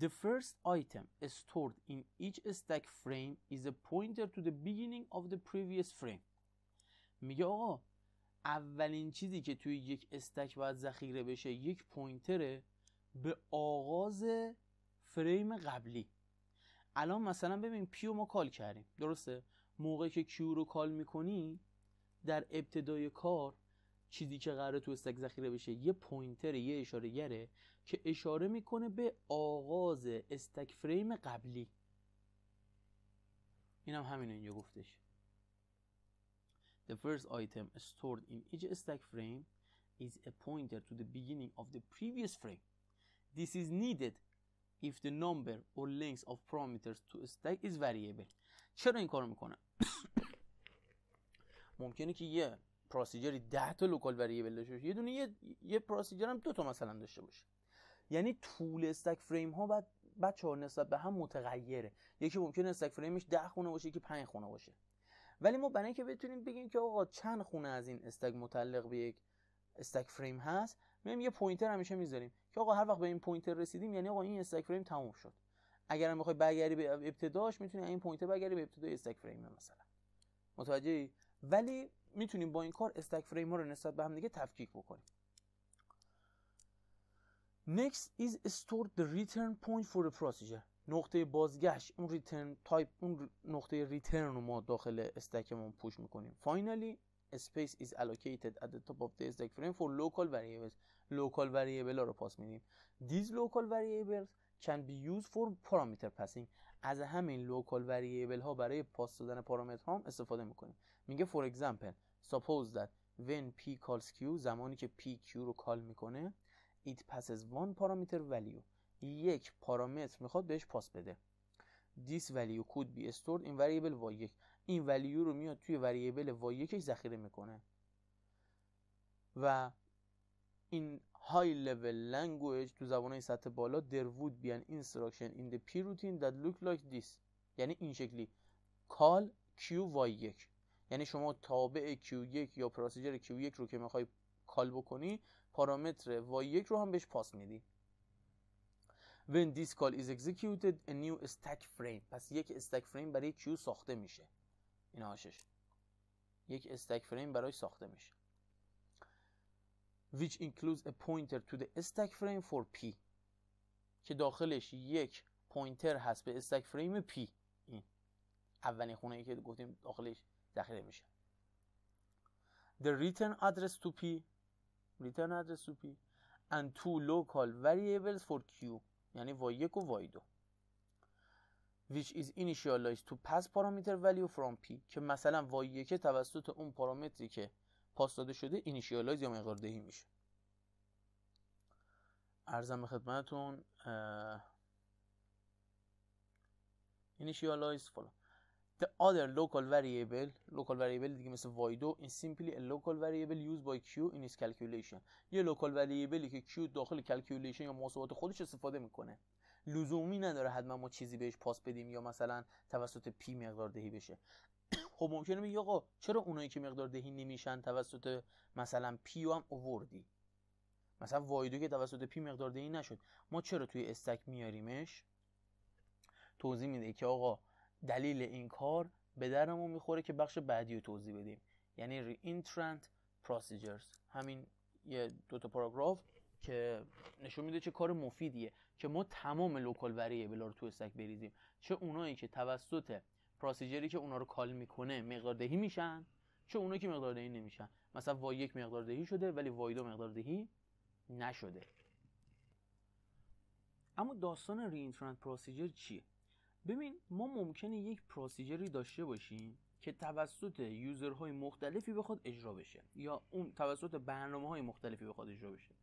The first item stored in each stack frame is a pointer to the beginning of the previous frame. میگه آقا اولین چیزی که توی یک stack باید ذخیره بشه یک pointer ه به آغاز فریم قبلی الان مثلا ببین P و ما call کردیم درسته موقعی که Q رو call می‌کنی در ابتدای کار چیزی که قراره تو stack ذخیره بشه یه pointer یه اشاره گره که اشاره می‌کنه به آغاز stack frame قبلی اینم هم همین اینجا گفتش The first item stored in each stack frame is a pointer to the beginning of the previous frame. This is needed if the number or length of parameters to a stack is variable. چرا این کارو می‌کنه؟ ممکنه که یه procedure ی 10 تا local variable داشته باشه یه دونه یه, یه procedure هم دو تا مثلا داشته باشه. یعنی طول stack frame ها بعد بچه ها نسبت به هم متغیره. یکی ممکنه stack frame ش 10 خونه باشه که 5 خونه باشه. ولی ما برای اینکه بتونیم بگیم که آقا چند خونه از این stack متعلق به یک stack frame هست میایم یه pointer همیشه می‌ذاریم که آقا هر وقت به این pointer رسیدیم یعنی آقا این stack frame تموم شد. اگر هم بخوای برگردی به ابتداش می‌تونی این pointer برگردی به ابتدای stack frame مثلا. متوجهی؟ ولی می‌تونیم با این کار stack frame ها رو نسبت به هم دیگه تفکیک بکنیم Next is stored the return point for the procedure نقطه بازگشت اون return type اون نقطه return رو ما داخل stack مون push می‌کنیم finally space is allocated at the top of the stack frame for local variables local variable ها رو پاس میدیم these local variables can be used for parameter passing از همین local variable ها برای پاس دادن پارامتر هم استفاده می‌کنیم میگه for example suppose that when p calls q زمانی که p q رو کال می‌کنه it passes one parameter value یک پارامتر می‌خواد بهش پاس بده this value could be stored in variable y1 این value رو میاد توی variable y1 ذخیره می‌کنه و این high level language تو زبانهای سطح بالا there would be an instruction in the p routine that look like یعنی این شکلی. Call q y1 یعنی شما تابع q1 یا پروسیجر q1 رو که می‌خوای کال بکنی پارامتر y1 رو هم بهش پاس میدی. When this call is executed a new stack frame. پس یک استک فریم برای Q ساخته میشه. این هاشش یک استک فریم برای ساخته میشه. Which includes a pointer to the stack frame for P که داخلش یک پوینتر هست به استک فریم P این اولین خونه ای که گفتیم داخلش ذخیره میشه the return address to P return address to P and two local variables for Q یعنی y1 و y2 which is initialized to pass parameter value from p که مثلا y که توسط اون پارامتری که پاس داده شده اینیشیالایز یا مقدار دهی میشه. ارزم به خدمتتون initialize فلان. The other local variable local variable دیگه مثل void is simply a local variable used by Q in its calculation. یه local variable که Q داخل calculation یا محاسبات خودش استفاده می‌کنه. لزومی نداره حتما ما چیزی بهش pass بدیم یا مثلا توسط P مقدار دهی بشه. خب ممکنه بگی آقا چرا اونایی که مقدار دهی نمیشن توسط مثلا P هم اووردی؟ مثلا y دو که توسط P مقدار دهی نشد. ما چرا توی stack میاریمش؟ توضیح میده که آقا دلیل این کار به دردمون می‌خوره که بخش بعدی رو توضیح بدیم. یعنی reentrant procedures. همین یه دوتا پاراگراف که نشون میده چه کار مفیدیه که ما تمام local variable رو تو stack بریزیم. چه اونایی که توسط procedure ی که اونا رو call می‌کنه مقدار دهی میشن چه اونایی که مقدار دهی نمیشن. مثلا y یک مقدار دهی شده ولی y دو مقدار دهی نشده. اما داستان reentrant procedure چیه؟ ببین ما ممکنه یک procedure ی داشته باشیم که توسط user های مختلفی بخواد اجرا بشه یا اون توسط برنامه های مختلفی بخواد اجرا بشه.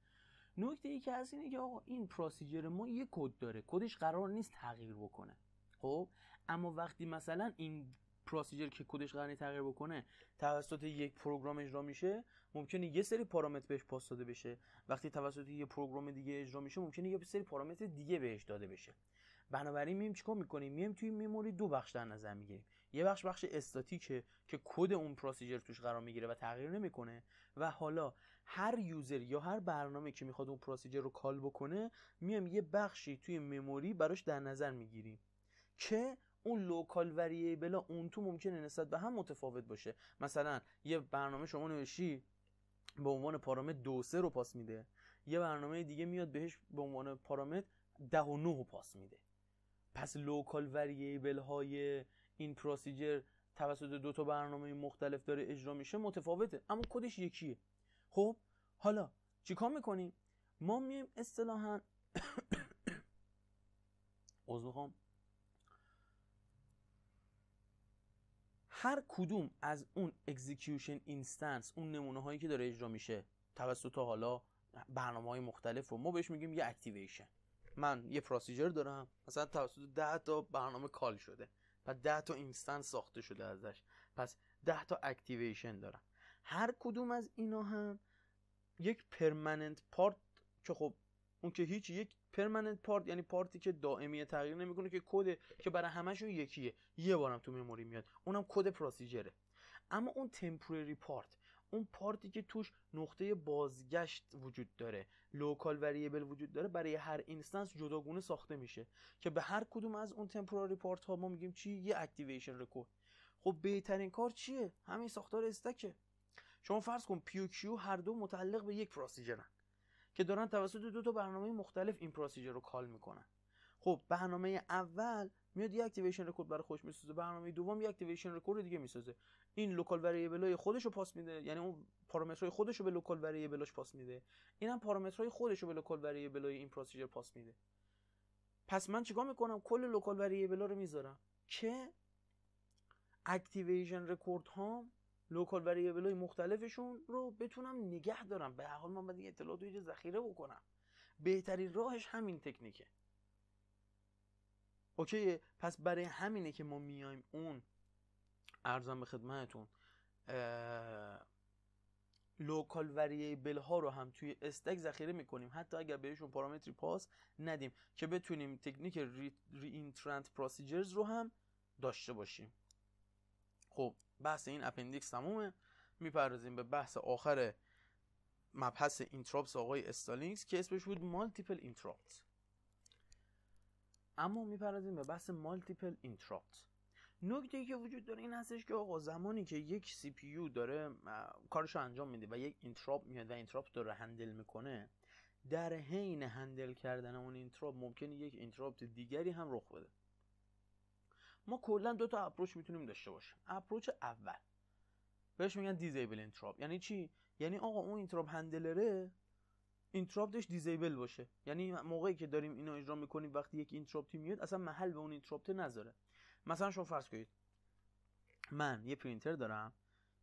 نکته ای که هست اینه که آقا این procedure ما یه کد داره. کدش قرار نیست تغییر بکنه. خب اما وقتی مثلا این procedure که کدش قرار تغییر بکنه توسط یک program اجرا میشه ممکنه یه سری پارامتر بهش pass داده بشه. وقتی توسط یه program دیگه اجرا میشه ممکنه یه سری پارامتر دیگه بهش داده بشه. بنابراین میایم چیکار می‌کنیم؟ میایم توی memory دو بخش در نظر می‌گیریم. یه بخش بخش استاتیکه که کد اون procedure توش قرار می‌گیره و تغییر نمی‌کنه و حالا هر user یا هر برنامه که می‌خواد اون procedure رو call بکنه میام یه بخشی توی memory براش در نظر می‌گیریم. که اون local variable اون تو ممکنه نسبت به هم متفاوت باشه. مثلا یه برنامه شما نوشتی به عنوان پارامتر دو سه رو pass میده. یه برنامه دیگه میاد بهش به عنوان پارامتر ده و نه رو pass میده. پس local variable های این procedure توسط دو تا برنامه مختلف داره اجرا میشه متفاوته. اما کدش یکیه؟ خب حالا چیکار می‌کنیم؟ ما میایم اصطلاحا از هر کدوم از اون execution instance اون نمونه هایی که داره اجرا میشه توسط حالا برنامه های مختلف رو ما بهش میگیم یه activation من یه procedure دارم مثلا توسط 10 تا برنامه call شده و 10 تا instance ساخته شده ازش پس 10 تا activation دارم. هر کدوم از اینا هم یک permanent part که خب اون که هیچ یک permanent part یعنی پارتی که دائمی تغییر نمی‌کنه که کد که برای همشون یکیه. یه بارم تو مموری میاد. اونم کد procedure ه. اما اون temporary part اون پارتی که توش نقطه بازگشت وجود داره local variable وجود داره برای هر instance جداگونه ساخته میشه که به هر کدوم از اون temporary part ها ما میگیم چی؟ یه activation record خب بهترین کار چیه؟ همین ساختار stack ه شما فرض کن پی و کیو هر دو متعلق به یک procedure ن که دارن توسط دو تا برنامه مختلف این procedure رو call می‌کنن. خب برنامه اول میاد یه activation record برای خودش می‌سازه. برنامه دوم یه activation record دیگه می‌سازه. این local variable های خودش رو pass میده. یعنی اون پارامترهای خودش رو به local variable اش pass میده. اینم پارامترهای خودش رو به local variable این procedure pass میده. پس من چیکار می‌کنم؟ کل local variable رو می‌ذارم. که activation record ها local variable های مختلفشون رو بتونم نگه دارم. به هر حال من باید اطلاعات رو ذخیره بکنم. بهترین راهش همین تکنیکه. اوکی پس برای همینه که ما میایم اون عرضم به خدمتتون local variable ها رو هم توی stack ذخیره می‌کنیم. حتی اگر بهشون پارامتری pass ندیم که بتونیم تکنیک reentrant procedures رو هم داشته باشیم. خب بحث این appendix تمومه. می‌پردازیم به بحث آخر مبحث interrupts آقای استالینگز که اسمش بود multiple interrupts اما می‌پردازیم به بحث multiple interrupt نکته که وجود داره این هستش که آقا زمانی که یک CPU داره کارش انجام میده و یک interrupt میاد و interrupt داره handle می‌کنه در حین handle کردن اون interrupt ممکنه یک interrupt دیگری هم رخ بده. ما کلا دو تا approach می‌تونیم داشته باشیم. approach اول. بهش میگن disable interrupt یعنی چی؟ یعنی آقا اون interrupt handler ه interrupt ش disable باشه. یعنی موقعی که داریم اینو اجرا می‌کنیم وقتی یک interrupt ی میاد اصلا محل به اون interrupt نذاره. مثلا شما فرض کنید من یه پرینتر دارم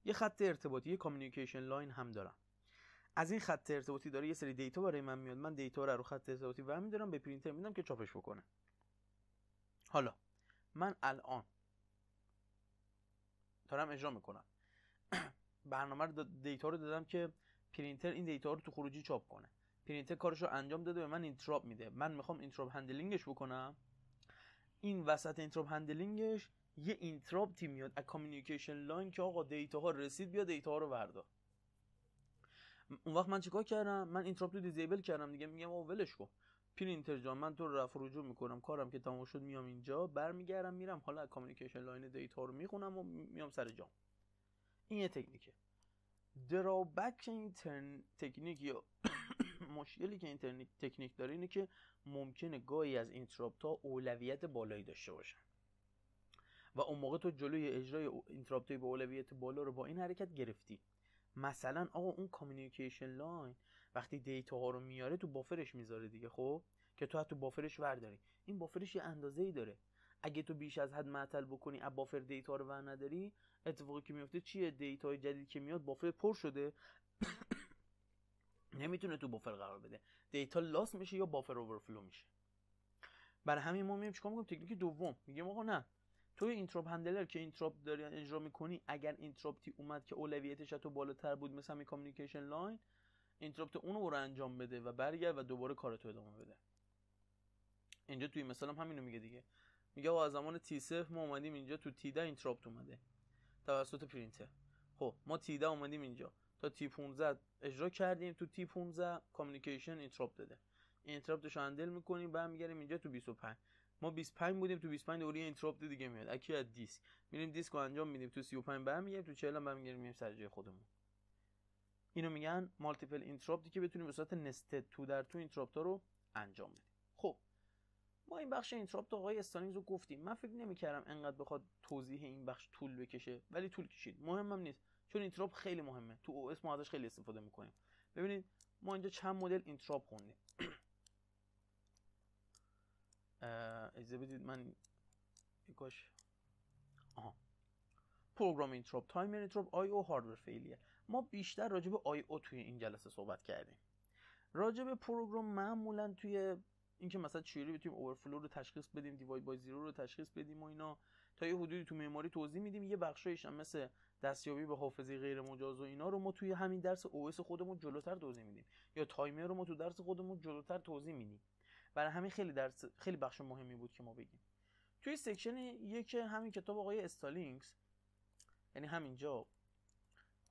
یه خط ارتباطی یه communication line هم دارم. از این خط ارتباطی داره یه سری data برای من میاد. من data رو رو خط ارتباطی ورمیدارم به پرینتر میدم که چاپش بکنه. حالا من الان دارم اجرا می‌کنم. برنامه رو data رو دادم که پرینتر این data رو تو خروجی چاپ کنه. پرینتر کارش رو انجام داده به من interrupt میده. من می‌خوام interrupt handling ش بکنم. این وسط interrupt handling ش یه interrupt ی میاد. از communication line که آقا data ها رسید بیا data ها رو بردار اون وقت من چیکار کردم؟ من interrupt رو disable کردم دیگه. میگم آقا ولش کن. پرینتر جان من تو رفع رجوع می‌کنم. کارم که تمام شد میام اینجا برمیگردم میرم. حالا communication line data رو می‌خونم و میام سر جام. این یه تکنیکه. drawback این تکنیک یا مشکلی که این تکنیک داره اینه که ممکنه گاهی از interrupt ها اولویت بالایی داشته باشن. و اون موقع تو جلوی اجرای interrupt با اولویت بالا رو با این حرکت گرفتی. مثلا آقا اون communication line وقتی data ها رو میاره تو buffer ش می‌ذاره دیگه خب؟ که تو تو buffer ش ورداری. این buffer ش یه اندازه ای داره. اگه تو بیش از حد معطل بکنی از buffer data رو ور نداری اتفاقی که میفته چیه؟ data جدید که میاد buffer پر شده. نمی‌تونه تو buffer قرار بده. data loss میشه یا buffer overflow میشه. برای همین ما میگیم چیکار می‌کنیم؟ تکنیک دوم. میگیم آقا نه. تو interrupt handler که interrupt داری اجرا می‌کنی اگر interrupt ی اومد که اولویتش تو بالاتر بود مثلا می communication line interrupt اونو رو انجام بده و برگرد و دوباره کارتو ادامه بده. اینجا توی مثال هم همینو میگه دیگه. میگه از زمان t ما اومدیم اینجا تو t ده interrupt اومده. توسط پرینتر. خب ما t اومدیم اینجا. تا t 15 اجرا کردیم تو t 15 communication interrupt داده. interrupt ش handle می‌کنیم برمیگردیم اینجا تو 25 ما 25 بودیم تو 25 دوری interrupt دیگه میاد. okay از دیسک. میریم دیسک رو انجام میدیم. تو 35 برمیگردیم تو 40 هم برمیگردیم سر جای خودمون. اینو میگن multiple interrupt ی که بتونیم به صورت nested تو در تو interrupt رو انجام بدیم. خب ما این بخش interrupt آقای استالینگز رو گفتیم. من فکر نمی‌کردم انقدر بخواد توضیح این بخش طول بکشه ولی طول کشید. مهمم نیست چون interrupt خیلی مهمه. تو OS ما ازش خیلی استفاده می‌کنیم. ببینید ما اینجا چند مدل interrupt خوندیم. اجازه بدید من یکاش آها. program interrupt timer interrupt I/O hardware failure ما بیشتر راجع به I/O توی این جلسه صحبت کردیم. راجع به program معمولا توی اینکه مثلا چجوری بتونیم overflow رو تشخیص بدیم divide by zero رو تشخیص بدیم و اینا تا یه حدودی تو معماری توضیح میدیم. یه بخشایش هم مثل دستیابی به حافظه غیر مجاز و اینا رو ما توی همین درس OS خودمون جلوتر توضیح میدیم. یا timer رو ما تو درس خودمون جلوتر توضیح میدیم. برای همین خیلی درس خیلی بخش مهمی بود که ما بگیم. توی section یک همین کتاب آقای استالینگز یعنی همینجا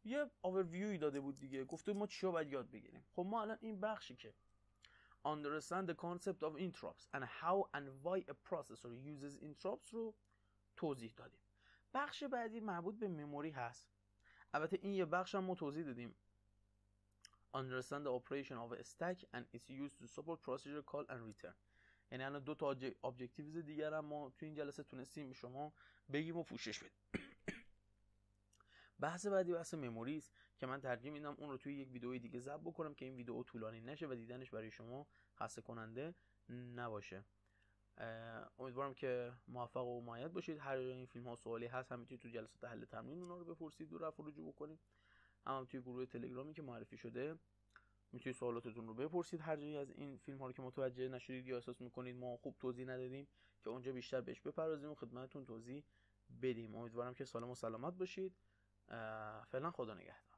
یه اوورویوی داده بود دیگه. گفته ما چیا باید یاد بگیریم. خب ما الان این بخشی که understand the concept of interrupts and how and why a processor uses interrupts رو توضیح دادیم. بخش بعدی مربوط به memory هست. البته این یه بخش هم ما توضیح دادیم. understand the operation of a stack and its use to support procedure call and return. یعنی الان دو تا objectives دیگر هم ما تو این جلسه تونستیم شما بگیم و پوشش بدیم. بحث بعدی بحث memory است که من ترجیح میدم اون رو توی یک ویدئوی دیگه ضبط بکنم که این ویدئو طولانی نشه و دیدنش برای شما خسته کننده نباشه. امیدوارم که موفق و مایت باشید. هر جای این فیلم ها سوالی هست هم تو جلسات حل تمرین اونا رو بپرسید و رفع رجوع بکنید. اما توی گروه تلگرامی که معرفی شده می‌تونید سوالاتتون رو بپرسید. هر جایی از این فیلم ها رو که متوجه نشدید یا احساس می‌کنید ما خوب توضیح ندادیم که اونجا بیشتر بهش بپردازیم و خدمتتون توضیح بدیم. امیدوارم که سالم و سلامت باشید. فعلا خدا نگهدار.